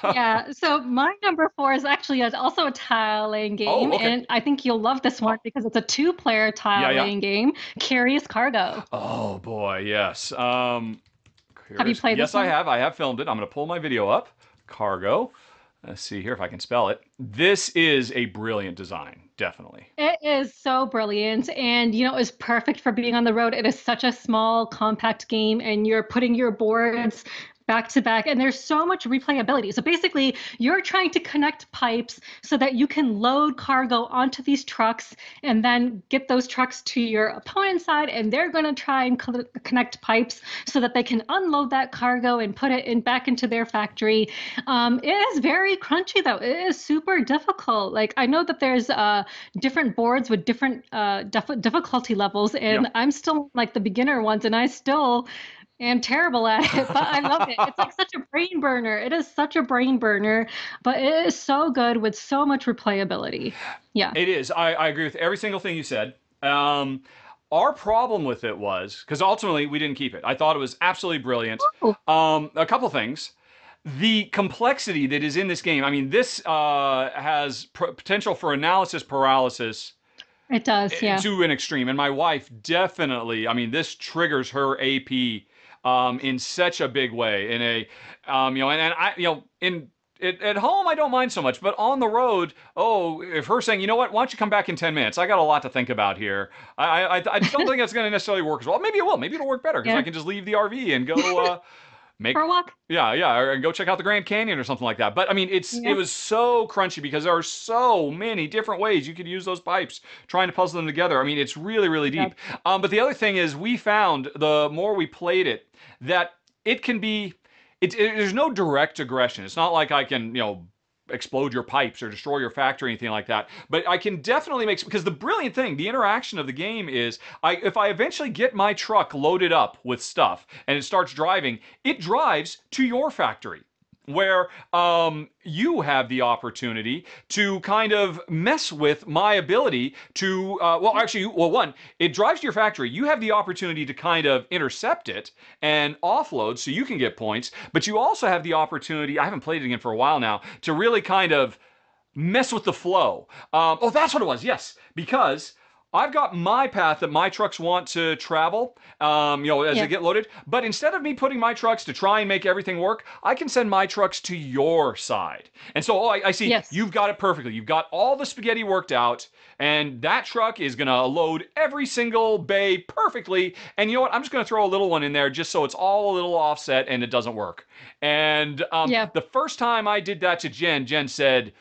yeah. [laughs] So my number four is actually a, also a tile laying game, Oh, okay. and I think you'll love this one because it's a two-player tile Yeah, yeah. laying game. Curious Cargo. Oh boy, yes. Um, Have you played Yes, I have. I have filmed it. I'm going to pull my video up. Cargo. Let's see here if I can spell it. This is a brilliant design, definitely. It is so brilliant, and you know, it's perfect for being on the road. It is such a small, compact game, and you're putting your boards back to back, and there's so much replayability. So basically, you're trying to connect pipes so that you can load cargo onto these trucks and then get those trucks to your opponent's side, and they're going to try and co- connect pipes so that they can unload that cargo and put it in back into their factory. Um, it is very crunchy, though. It is super difficult. Like I know that there's uh, different boards with different uh, dif- difficulty levels, and Yeah. I'm still like the beginner ones, and I still am terrible at it, but I love it. It's like such a brain burner. It is such a brain burner, but it is so good with so much replayability. Yeah. It is. I, I agree with every single thing you said. Um, our problem with it was because ultimately we didn't keep it. I thought it was absolutely brilliant. Oh. Um, a couple things. The complexity that is in this game. I mean, this uh, has pr- potential for analysis paralysis It does, yeah. to an extreme. And my wife definitely, I mean, this triggers her AP um, in such a big way. In a, um, you know, and, and I, you know, in at, at home I don't mind so much, but on the road, oh, if her saying, you know what, why don't you come back in ten minutes? I got a lot to think about here. I, I, I don't think that's going to necessarily work as well. Maybe it will. Maybe it'll work better because Yeah. I can just leave the RV and go. [laughs] Uh, Make, For a walk. yeah, yeah, or- and go check out the Grand Canyon or something like that. But I mean, it's Yeah. it was so crunchy because there are so many different ways you could use those pipes, trying to puzzle them together. I mean, it's really, really deep. Um, but the other thing is, we found the more we played it that it can be. It, it, there's no direct aggression. It's not like I can, you know, explode your pipes or destroy your factory or anything like that. But I can definitely make because the brilliant thing, the interaction of the game is I if I eventually get my truck loaded up with stuff and it starts driving, it drives to your factory where um, you have the opportunity to kind of mess with my ability to uh, well actually well one it drives to your factory. You have the opportunity to kind of intercept it and offload so you can get points but you also have the opportunity i haven't played it again for a while now to really kind of mess with the flow. Um, oh that's what it was. Yes because I've got my path that my trucks want to travel, um, you know, as Yeah. they get loaded. But instead of me putting my trucks to try and make everything work, I can send my trucks to your side. And so, oh, I, I see Yes. you've got it perfectly. You've got all the spaghetti worked out, and that truck is going to load every single bay perfectly. And you know what? I'm just going to throw a little one in there just so it's all a little offset and it doesn't work. And um, Yeah. the first time I did that to Jen, Jen said,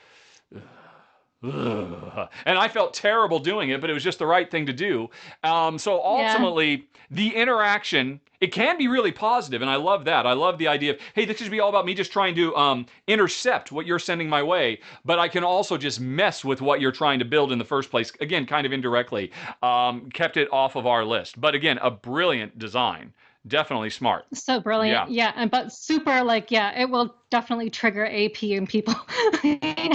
Ugh. And I felt terrible doing it, but it was just the right thing to do. Um, so Yeah. ultimately, the interaction it can be really positive, and I love that. I love the idea of hey, this should be all about me just trying to um, intercept what you're sending my way, but I can also just mess with what you're trying to build in the first place. Again, kind of indirectly, um, kept it off of our list. But again, a brilliant design, definitely smart. So brilliant. Yeah. And but super like, yeah, it will definitely trigger AP in people. [laughs]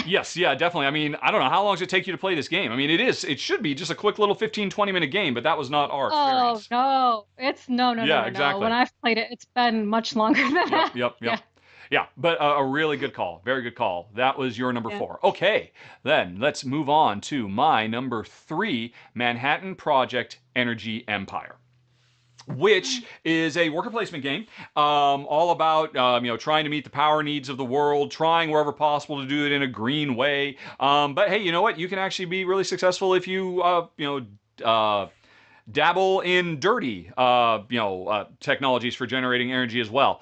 Yes, yeah, definitely. I mean, I don't know how long does it take you to play this game. I mean, it is it should be just a quick little 15 20 minute game, but that was not our oh experience. no. It's no no Yeah, no no, exactly. no. When I've played it, it's been much longer than Yep, that. yep, [laughs] Yeah. yep. Yeah, but a, a really good call. Very good call. That was your number Yeah. four. Okay, then let's move on to my number three Manhattan Project Energy Empire. Which is a worker placement game, um, all about um, you know trying to meet the power needs of the world, trying wherever possible to do it in a green way. Um, but hey, you know what? You can actually be really successful if you uh, you know uh, dabble in dirty uh, you know uh, technologies for generating energy as well.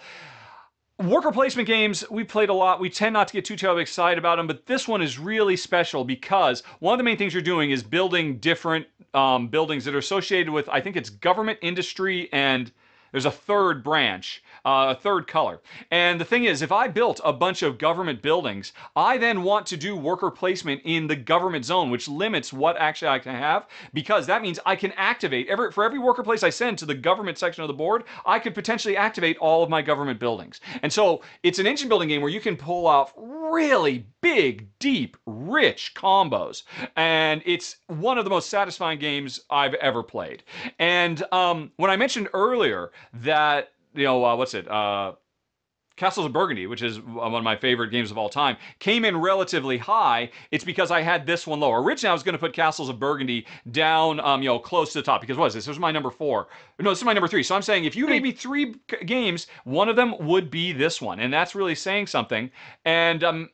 Worker placement games, we played a lot. We tend not to get too terribly excited about them, but this one is really special because one of the main things you're doing is building different um, buildings that are associated with, I think it's government, industry, and there's a third branch, uh, a third color. And the thing is, if I built a bunch of government buildings, I then want to do worker placement in the government zone, which limits what actually I can have, because that means I can activate every for every worker place I send to the government section of the board, I could potentially activate all of my government buildings. And so it's an engine building game where you can pull off really big, deep, rich combos, and it's one of the most satisfying games I've ever played. And um, when I mentioned earlier that you know uh, what's it uh, Castles of Burgundy, which is one of my favorite games of all time, came in relatively high. It's because I had this one lower. Originally, I was going to put Castles of Burgundy down, um, you know, close to the top. Because what is this? This was my number four. No, this is my number three. So I'm saying if you gave me three games, one of them would be this one, and that's really saying something. And um,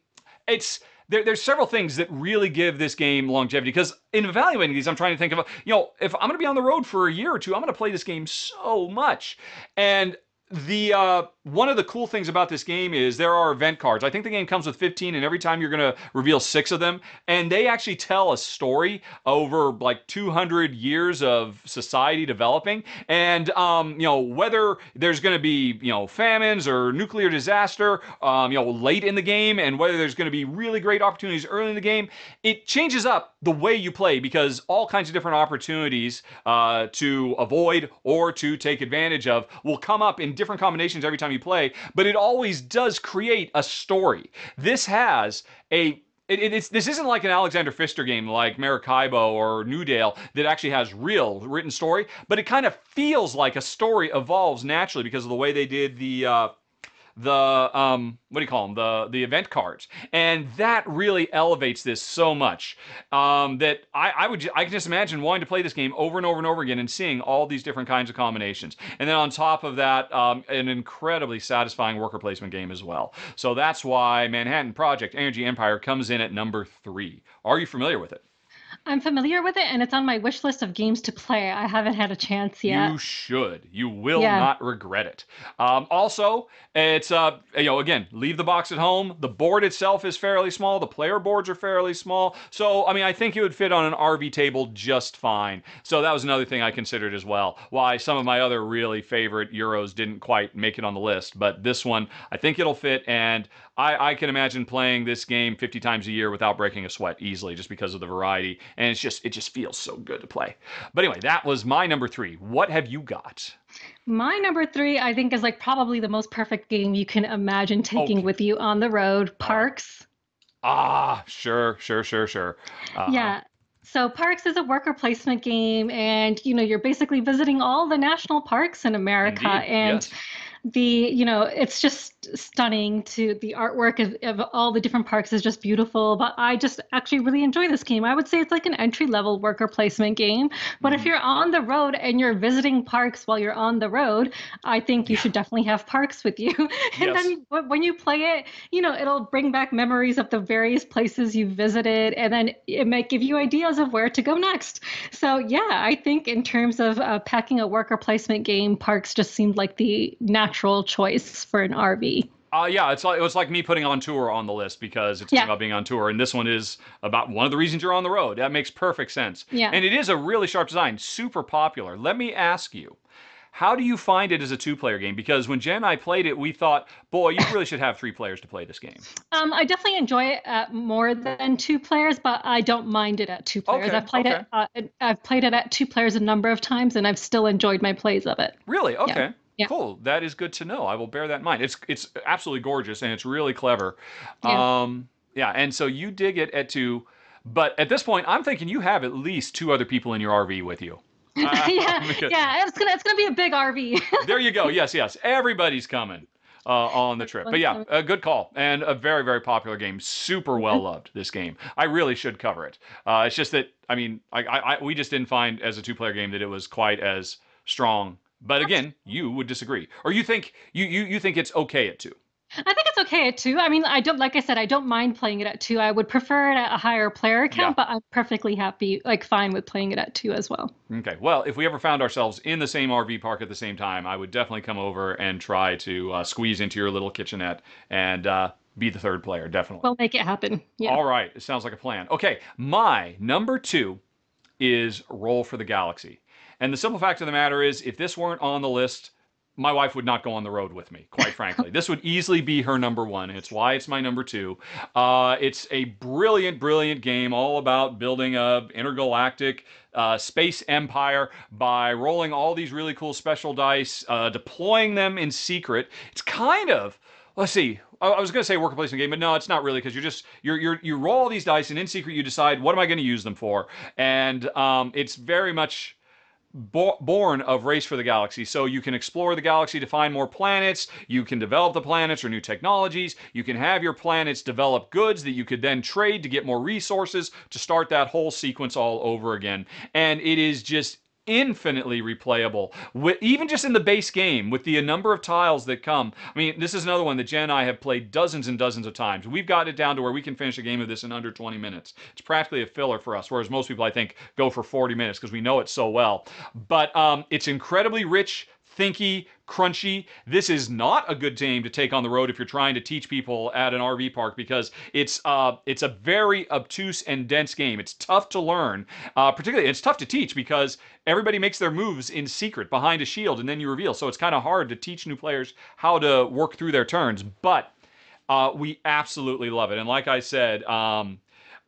it's there, there's several things that really give this game longevity because in evaluating these i'm trying to think of you know if i'm going to be on the road for a year or two i'm going to play this game so much. And the uh, one of the cool things about this game is there are event cards. I think the game comes with 15, and every time you're going to reveal six of them, and they actually tell a story over like 200 years of society developing, and um, you know whether there's going to be you know famines or nuclear disaster, um, you know late in the game, and whether there's going to be really great opportunities early in the game. It changes up the way you play because all kinds of different opportunities uh, to avoid or to take advantage of will come up in different combinations every time you play, but it always does create a story. This has a it, it- it's this isn't like an Alexander Pfister game like Maracaibo or Newdale that actually has real written story, but it kind of feels like a story evolves naturally because of the way they did the uh, the um what do you call them the the event cards. And that really elevates this so much um that i i would i can just imagine wanting to play this game over and over and over again and seeing all these different kinds of combinations. And then on top of that um an incredibly satisfying worker placement game as well. So that's why manhattan project energy empire comes in at number three. Are you familiar with it I'm familiar with it and it's on my wish list of games to play. I haven't had a chance yet. You should. You will Yeah. not regret it. Um, also, it's uh, you know, again, leave the box at home. The board itself is fairly small. The player boards are fairly small. So, I mean, I think it would fit on an RV table just fine. So that was another thing I considered as well. Why some of my other really favorite Euros didn't quite make it on the list, but this one, I think it'll fit. And I, I can imagine playing this game 50 times a year without breaking a sweat easily, just because of the variety. And it's just, it just feels so good to play. But anyway, that was my number three. What have you got? My number three, I think, is like probably the most perfect game you can imagine taking Okay. with you on the road. Parks. Ah, sure, sure, sure, sure. Uh, Yeah. So Parks is a worker placement game, and you know you're basically visiting all the national parks in America, Indeed, and yes. the you know it's just stunning to the artwork of, of, all the different parks is just beautiful but i just actually really enjoy this game. I would say it's like an entry level worker placement game but mm-hmm. if you're on the road and you're visiting parks while you're on the road i think you should definitely have parks with you. [laughs] And yes. then when you play it you know it'll bring back memories of the various places you visited and then it might give you ideas of where to go next. So yeah i think in terms of uh, packing a worker placement game parks just seemed like the natural choice for an rv uh, yeah, it's like, it was like me putting on tour on the list because it's yeah. about being on tour, and this one is about one of the reasons you're on the road. That makes perfect sense. Yeah. And it is a really sharp design, super popular. Let me ask you, how do you find it as a two-player game? Because when Jen and I played it, we thought, boy, you really should have three players to play this game. Um, I definitely enjoy it at more than two players, but I don't mind it at two players. Okay, I've played okay. it. Uh, I've played it at two players a number of times, and I've still enjoyed my plays of it. Really? Okay. Yeah. Yeah. Cool. That is good to know. I will bear that in mind. It's it's absolutely gorgeous and it's really clever. Yeah. Um, yeah. And so you dig it at two, but at this point, I'm thinking you have at least two other people in your RV with you. Uh, [laughs] yeah, [laughs] yeah. It's gonna it's gonna be a big RV. [laughs] there you go. Yes, yes. Everybody's coming. Uh, on the trip. But yeah, a good call and a very, very popular game. Super well mm-hmm. loved this game. I really should cover it. Uh, it's just that I mean, I, I, we just didn't find as a two player game that it was quite as strong but again, you would disagree, or you think you you you think it's okay at two. I think it's okay at two. I mean, I don't like I said, I don't mind playing it at two. I would prefer it at a higher player count, yeah. but I'm perfectly happy, like fine with playing it at two as well. Okay. Well, if we ever found ourselves in the same RV park at the same time, I would definitely come over and try to uh, squeeze into your little kitchenette and uh, be the third player. Definitely. We'll make it happen. Yeah. All right. It sounds like a plan. Okay. My number two is Roll for the Galaxy. And the simple fact of the matter is, if this weren't on the list, my wife would not go on the road with me, quite frankly. this would easily be her number one. It's why it's my number two. Uh, it's a brilliant, brilliant game all about building a intergalactic uh, space empire by rolling all these really cool special dice, uh, deploying them in secret. It's kind of, let's see, I was going to say worker placement game, but no, it's not really because you're just you're you're you roll all these dice and in secret you decide what am I going to use them for, and um, it's very much bo- born of Race for the Galaxy. So you can explore the galaxy to find more planets, you can develop the planets or new technologies, you can have your planets develop goods that you could then trade to get more resources to start that whole sequence all over again. And it is just infinitely replayable. With, even just in the base game with the number of tiles that come i mean this is another one that jen and i have played dozens and dozens of times. We've got it down to where we can finish a game of this in under 20 minutes. It's practically a filler for us whereas most people i think go for 40 minutes because we know it so well. But um, it's incredibly rich thinky, crunchy. This is not a good game to take on the road if you're trying to teach people at an RV park because it's uh, it's a very obtuse and dense game. It's tough to learn, uh, particularly it's tough to teach because everybody makes their moves in secret behind a shield and then you reveal. So it's kind of hard to teach new players how to work through their turns. But uh, we absolutely love it. And like I said, um,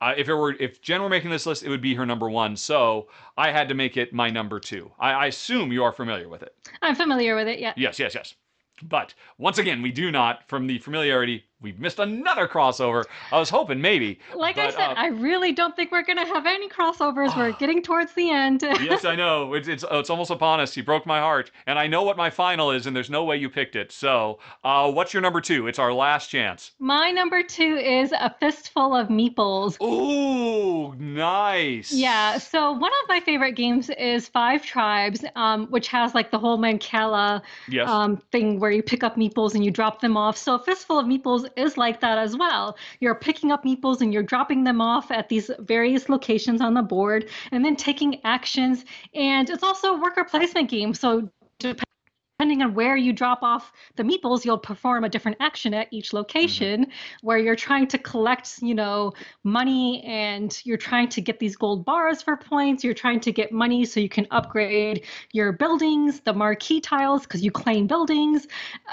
uh, if it were if Jen were making this list, it would be her number one. So I had to make it my number two. I, I assume you are familiar with it. I'm familiar with it. Yeah. Yes. Yes. Yes. But once again, we do not, from the familiarity, we've missed another crossover. I was hoping maybe. Like but, I said, uh, I really don't think we're going to have any crossovers. we're [sighs] getting towards the end. [laughs] yes, I know. It's, it's, it's almost upon us. You broke my heart. And I know what my final is, and there's no way you picked it. So, uh, what's your number two? It's our last chance. My number two is A Fistful of Meeples. Ooh, nice. Yeah. So, one of my favorite games is Five Tribes, um, which has like the whole Mancala yes. um, thing where you pick up meeples and you drop them off. So, A Fistful of Meeples is like that as well. You're picking up meeples and you're dropping them off at these various locations on the board and then taking actions. And it's also a worker placement game. So depending on where you drop off the meeples, you'll perform a different action at each location mm-hmm. where you're trying to collect, you know, money and you're trying to get these gold bars for points. You're trying to get money so you can upgrade your buildings, the marquee tiles, because you claim buildings.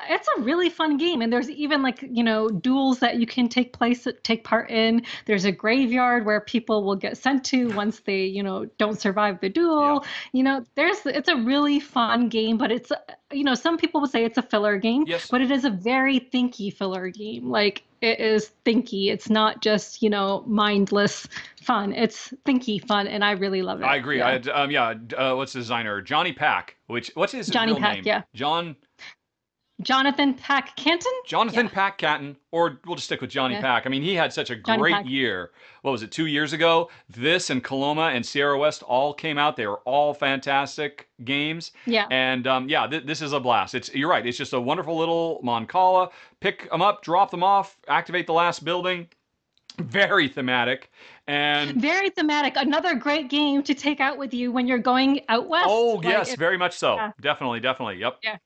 It's a really fun game. And there's even like, you know, duels that you can take place, take part in. There's a graveyard where people will get sent to once they, you know, don't survive the duel. Yeah. You know, there's, it's a really fun game, but it's, you know, some people would say it's a filler game, yes. but it is a very thinky filler game. Like it is thinky. It's not just you know mindless fun. It's thinky fun, and I really love it. I agree. Yeah. I, um, yeah. Uh, what's the designer? Johnny Pac. Which what's his Johnny real Pac? Name? Yeah. John. Jonathan Pac Cantin? Jonathan Yeah. Pac Catton, or we'll just stick with Johnny Yeah. Pac. I mean, he had such a Johnny great Pac. year. What was it, two years ago? This and Coloma and Sierra West all came out. They were all fantastic games. Yeah. And um, yeah, th- this is a blast. It's you're right. It's just a wonderful little Mancala. Pick them up, drop them off, activate the last building. Very thematic. And Very thematic. Another great game to take out with you when you're going out west. oh Like, yes, if- very much so. yeah. Definitely, definitely. Yep. Yeah.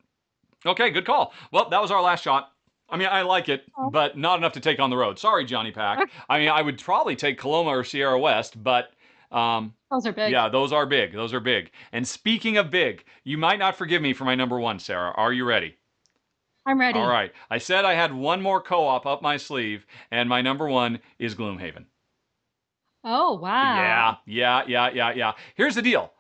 Okay, good call. Well, that was our last shot. I mean, I like it, Oh. but not enough to take on the road. Sorry, Johnny Pac. I mean, I would probably take Coloma or Sierra West, but um, those are big. yeah, those are big. Those are big. And speaking of big, you might not forgive me for my number one, Sarah. Are you ready? I'm ready. All right. I said I had one more co-op up my sleeve, and my number one is Gloomhaven. Oh wow. Yeah, yeah, yeah, yeah, yeah. Here's the deal.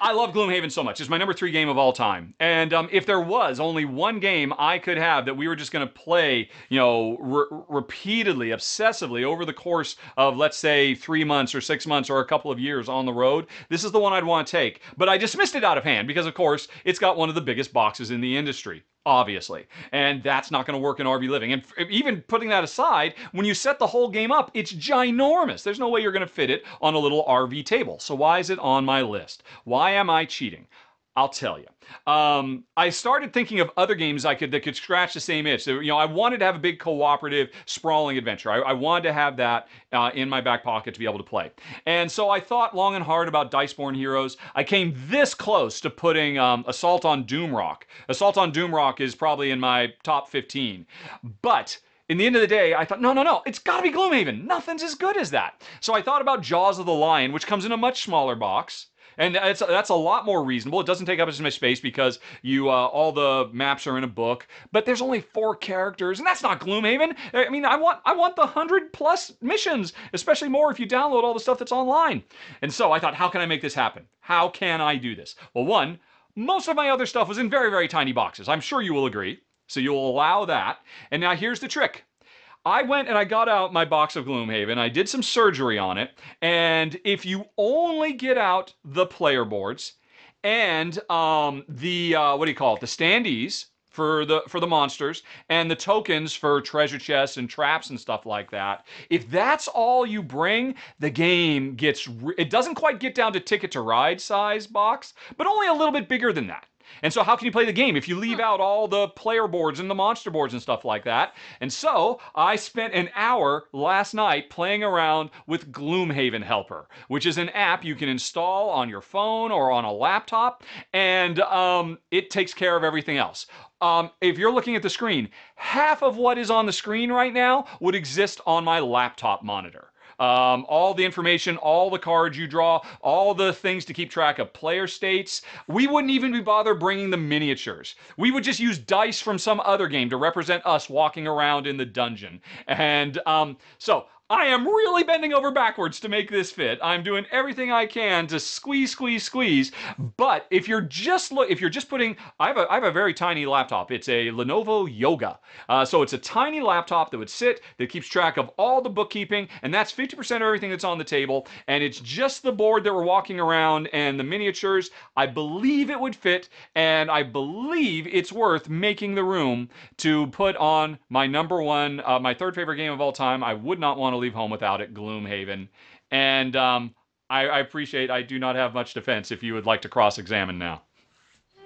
I love Gloomhaven so much. It's my number three game of all time. And um, if there was only one game I could have that we were just going to play, you know, re- repeatedly, obsessively over the course of, let's say, three months or six months or a couple of years on the road, this is the one I'd want to take. But I dismissed it out of hand because, of course, it's got one of the biggest boxes in the industry. Obviously. And that's not going to work in RV living. And even putting that aside, when you set the whole game up, it's ginormous. There's no way you're going to fit it on a little RV table. So why is it on my list? Why am I cheating? I'll tell you. Um, I started thinking of other games I could that could scratch the same itch. So, you know, I wanted to have a big cooperative, sprawling adventure. I, I wanted to have that uh, in my back pocket to be able to play. And so I thought long and hard about Diceborn Heroes. I came this close to putting um, Assault on Doomrock. Assault on Doomrock is probably in my top 15, but in the end of the day, I thought, no, no, no, it's got to be Gloomhaven. Nothing's as good as that. So I thought about Jaws of the Lion, which comes in a much smaller box. And that's, that's a lot more reasonable. It doesn't take up as much space because you uh, all the maps are in a book. But there's only four characters, and that's not Gloomhaven. I mean, I want I want the hundred plus missions, especially more if you download all the stuff that's online. And so I thought, how can I make this happen? How can I do this? Well, one, most of my other stuff was in very very tiny boxes. I'm sure you will agree. So you'll allow that. And now here's the trick. I went and I got out my box of Gloomhaven. I did some surgery on it. And if you only get out the player boards and um, the, uh, what do you call it, the standees for the for the monsters and the tokens for treasure chests and traps and stuff like that if that's all you bring the game gets it doesn't quite get down to ticket to ride size box but only a little bit bigger than that and so, how can you play the game if you leave out all the player boards and the monster boards and stuff like that? And so, I spent an hour last night playing around with Gloomhaven Helper, which is an app you can install on your phone or on a laptop, and um, it takes care of everything else. Um, if you're looking at the screen, half of what is on the screen right now would exist on my laptop monitor. Um, all the information, all the cards you draw, all the things to keep track of player states. We wouldn't even be bothered bringing the miniatures. We would just use dice from some other game to represent us walking around in the dungeon. And um, so I am really bending over backwards to make this fit. I'm doing everything I can to squeeze, squeeze, squeeze. But if you're just look, if you're just putting, I have a, I have a very tiny laptop. It's a Lenovo Yoga. Uh, so it's a tiny laptop that would sit that keeps track of all the bookkeeping, and that's 50% of everything that's on the table. And it's just the board that we're walking around and the miniatures. I believe it would fit, and I believe it's worth making the room to put on my number one, uh, my third favorite game of all time. I would not want to leave home without it, Gloomhaven. And um, I, I appreciate. I do not have much defense. If you would like to cross-examine now.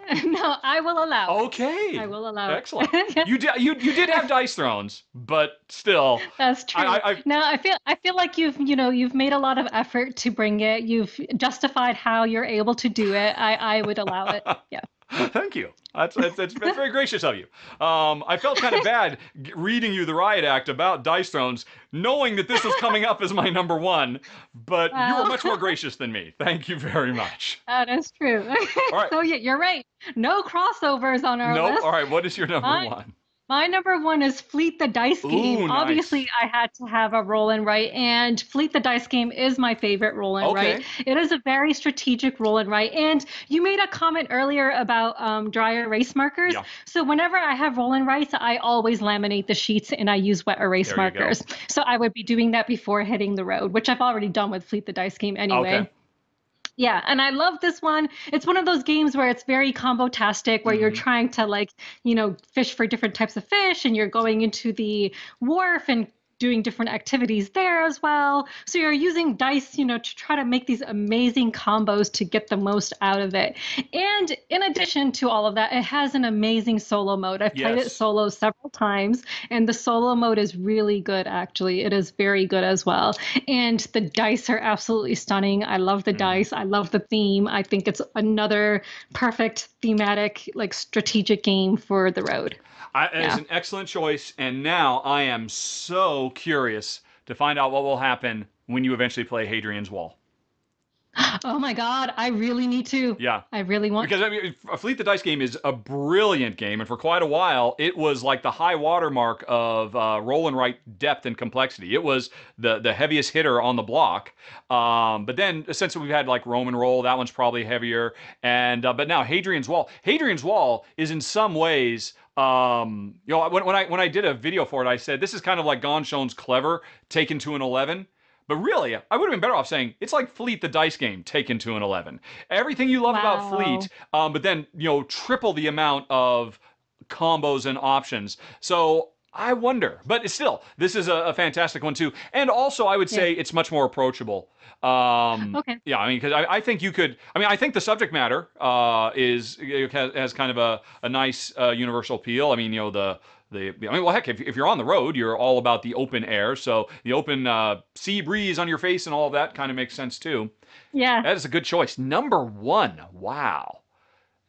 [laughs] no, I will allow. Okay. I will allow. Excellent. [laughs] you did. You you did have dice thrones, but still. That's true. I- I- no, I feel I feel like you've you know you've made a lot of effort to bring it. You've justified how you're able to do it. I I would allow it. [laughs] Yeah. [laughs] Thank you. That's, that's, that's, that's very gracious of you. Um, I felt kind of bad reading you the riot act about dice thrones, knowing that this was coming up as my number one, but you were much more gracious than me. Thank you very much. That is true. [laughs] right. so yeah, you're right. No crossovers on our Nope. list. All right. What is your number Mine- one? My number one is Fleet the Dice Game. Ooh, nice. Obviously, I had to have a roll and write, and Fleet the Dice Game is my favorite roll and Okay. write. It is a very strategic roll and write. And you made a comment earlier about um, dry erase markers. Yeah. So whenever I have roll and writes, I always laminate the sheets and I use wet erase There markers. So I would be doing that before hitting the road, which I've already done with Fleet the Dice Game anyway. Okay. Yeah, and I love this one. It's one of those games where it's very combo-tastic, where you're Mhm. trying to like, you know, fish for different types of fish, and you're going into the wharf and doing different activities there as well. So you're using dice, you know, to try to make these amazing combos to get the most out of it. And in addition to all of that, it has an amazing solo mode. I've played it solo several times, and the solo mode is really good, actually. It is very good as well. And the dice are absolutely stunning. I love the Mhm. dice. I love the theme. I think it's another perfect thematic, like strategic game for the road. I, it's an excellent choice, and now I am so curious to find out what will happen when you eventually play Hadrian's Wall. [gasps] Oh my God, I really need to. Yeah. I really want Because I mean, a Fleet the Dice game is a brilliant game, and for quite a while, it was like the high watermark of uh, roll and write depth and complexity. It was the the heaviest hitter on the block. Um, but then, since we've had like Rome & Roll, that one's probably heavier. And uh, but now Hadrian's Wall, Hadrian's Wall is in some ways. Um, you know, when, when I when I did a video for it, I said this is kind of like Ganz Schön Clever taken to an eleven. But really, I would have been better off saying it's like Fleet the dice game taken to an 11. Everything you love about Fleet, um, but then, you know, triple the amount of combos and options. So I wonder, but still, this is a, a fantastic one too. And also, I would say it's much more approachable. Um, Okay. Yeah, I mean, because I, I think you could. I mean, I think the subject matter uh, is it has, has kind of a, a nice uh, universal appeal. I mean, you know, the the. I mean, well, heck, if, if you're on the road, you're all about the open air, so the open uh, sea breeze on your face and all of that kind of makes sense too. Yeah. That is a good choice. Number one. Wow.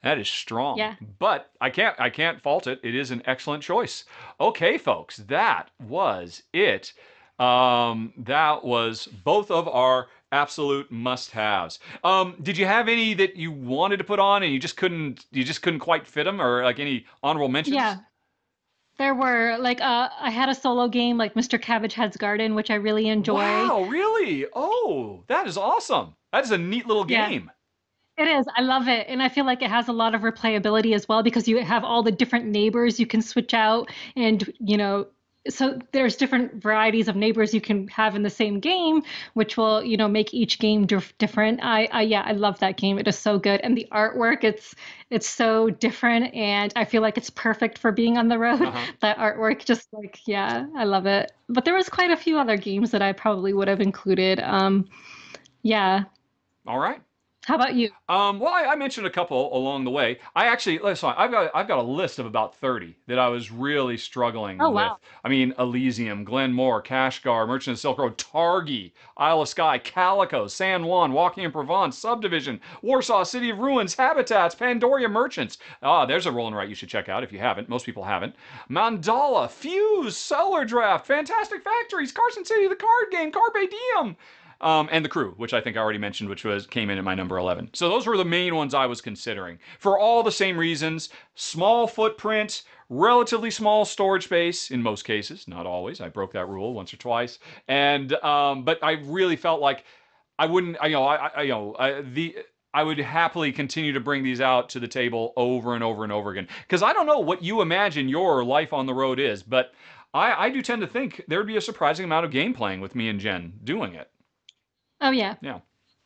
That is strong. Yeah. But I can't I can't fault it. It is an excellent choice. Okay, folks, that was it. Um, that was both of our absolute must-haves. Um, did you have any that you wanted to put on and you just couldn't you just couldn't quite fit them, or like any honorable mentions? Yeah. There were like uh I had a solo game like Mr. Cabbage Head's Garden, which I really enjoy. Wow, really? Oh, that is awesome. That is a neat little Yeah. It is. I love it. And I feel like it has a lot of replayability as well because you have all the different neighbors you can switch out and, you know, so there's different varieties of neighbors you can have in the same game, which will, you know, make each game dif- different. I, I yeah, I love that game. It is so good. And the artwork, it's it's so different and I feel like it's perfect for being on the road. Uh-huh. [laughs] That artwork just like, yeah, I love it. But there was quite a few other games that I probably would have included. Um yeah. All right. How about you? Um, well, I, I mentioned a couple along the way. I actually, listen, I've got I've got a list of about thirty that I was really struggling Oh, with. wow. I mean, Elysium, Glenmore, Kashgar, Merchant of Silk Road, Targi, Isle of Skye, Calico, San Juan, Walking in Provence, Subdivision, Warsaw, City of Ruins, Habitats, Pandoria Merchants. Ah, there's a roll and write you should check out if you haven't. Most people haven't. Mandala, Fuse, Cellar Draft, Fantastic Factories, Carson City, the card game, Carpe Diem. Um, and the crew, which I think I already mentioned, which was came in at my number 11. So those were the main ones I was considering for all the same reasons: small footprint, relatively small storage space in most cases, not always. I broke that rule once or twice, and um, but I really felt like I wouldn't. I, you know, I, I you know, I, the. I would happily continue to bring these out to the table over and over and over again because I don't know what you imagine your life on the road is, but I, I do tend to think there would be a surprising amount of game playing with me and Jen doing it. Oh yeah. Yeah.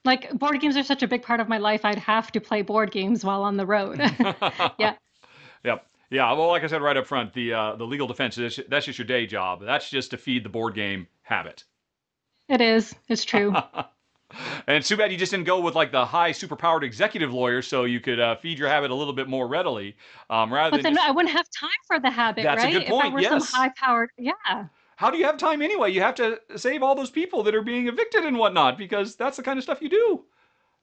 Like board games are such a big part of my life. I'd have to play board games while on the road. [laughs] Yeah. Yep. Yeah. Well, like I said right up front, the uh, the legal defense is that's just your day job. That's just to feed the board game habit. It is. It's true. [laughs] and it's too bad you just didn't go with like the high, superpowered executive lawyer, so you could uh, feed your habit a little bit more readily, um, rather But than. then just- I wouldn't have time for the habit, That's a right? good If I point, were yes. some high-powered, yeah. How do you have time anyway? You have to save all those people that are being evicted and whatnot because that's the kind of stuff you do.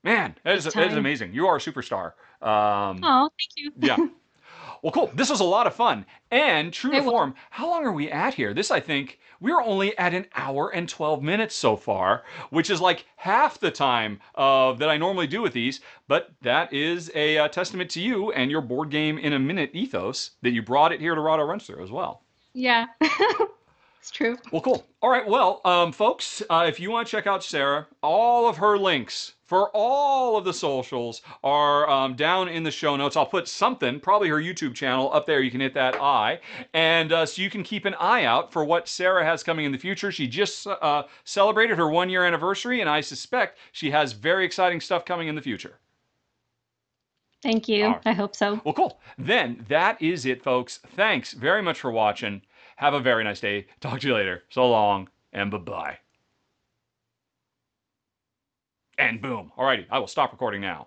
Man, that is, that is amazing. You are a superstar. Um, Oh, thank you. yeah. [laughs] Well, cool. This was a lot of fun. And true to form, how long are we at here? This, I think, we're only at an hour and 12 minutes so far, which is like half the time uh, that I normally do with these. But that is a uh, testament to you and your board game in a minute ethos that you brought it here to Rahdo Runs Through as well. Yeah. [laughs] It's true. Well, cool. All right. Well, um, folks, uh, if you want to check out Sarah, all of her links for all of the socials are um, down in the show notes. I'll put something, probably her YouTube channel, up there. You can hit that eye. And uh, so you can keep an eye out for what Sarah has coming in the future. She just uh, celebrated her one year anniversary, and I suspect she has very exciting stuff coming in the future. Thank you. Right. I hope so. Well, cool. Then that is it, folks. Thanks very much for watching. Have a very nice day. Talk to you later. So long and bye bye. And boom. Alrighty, I will stop recording now.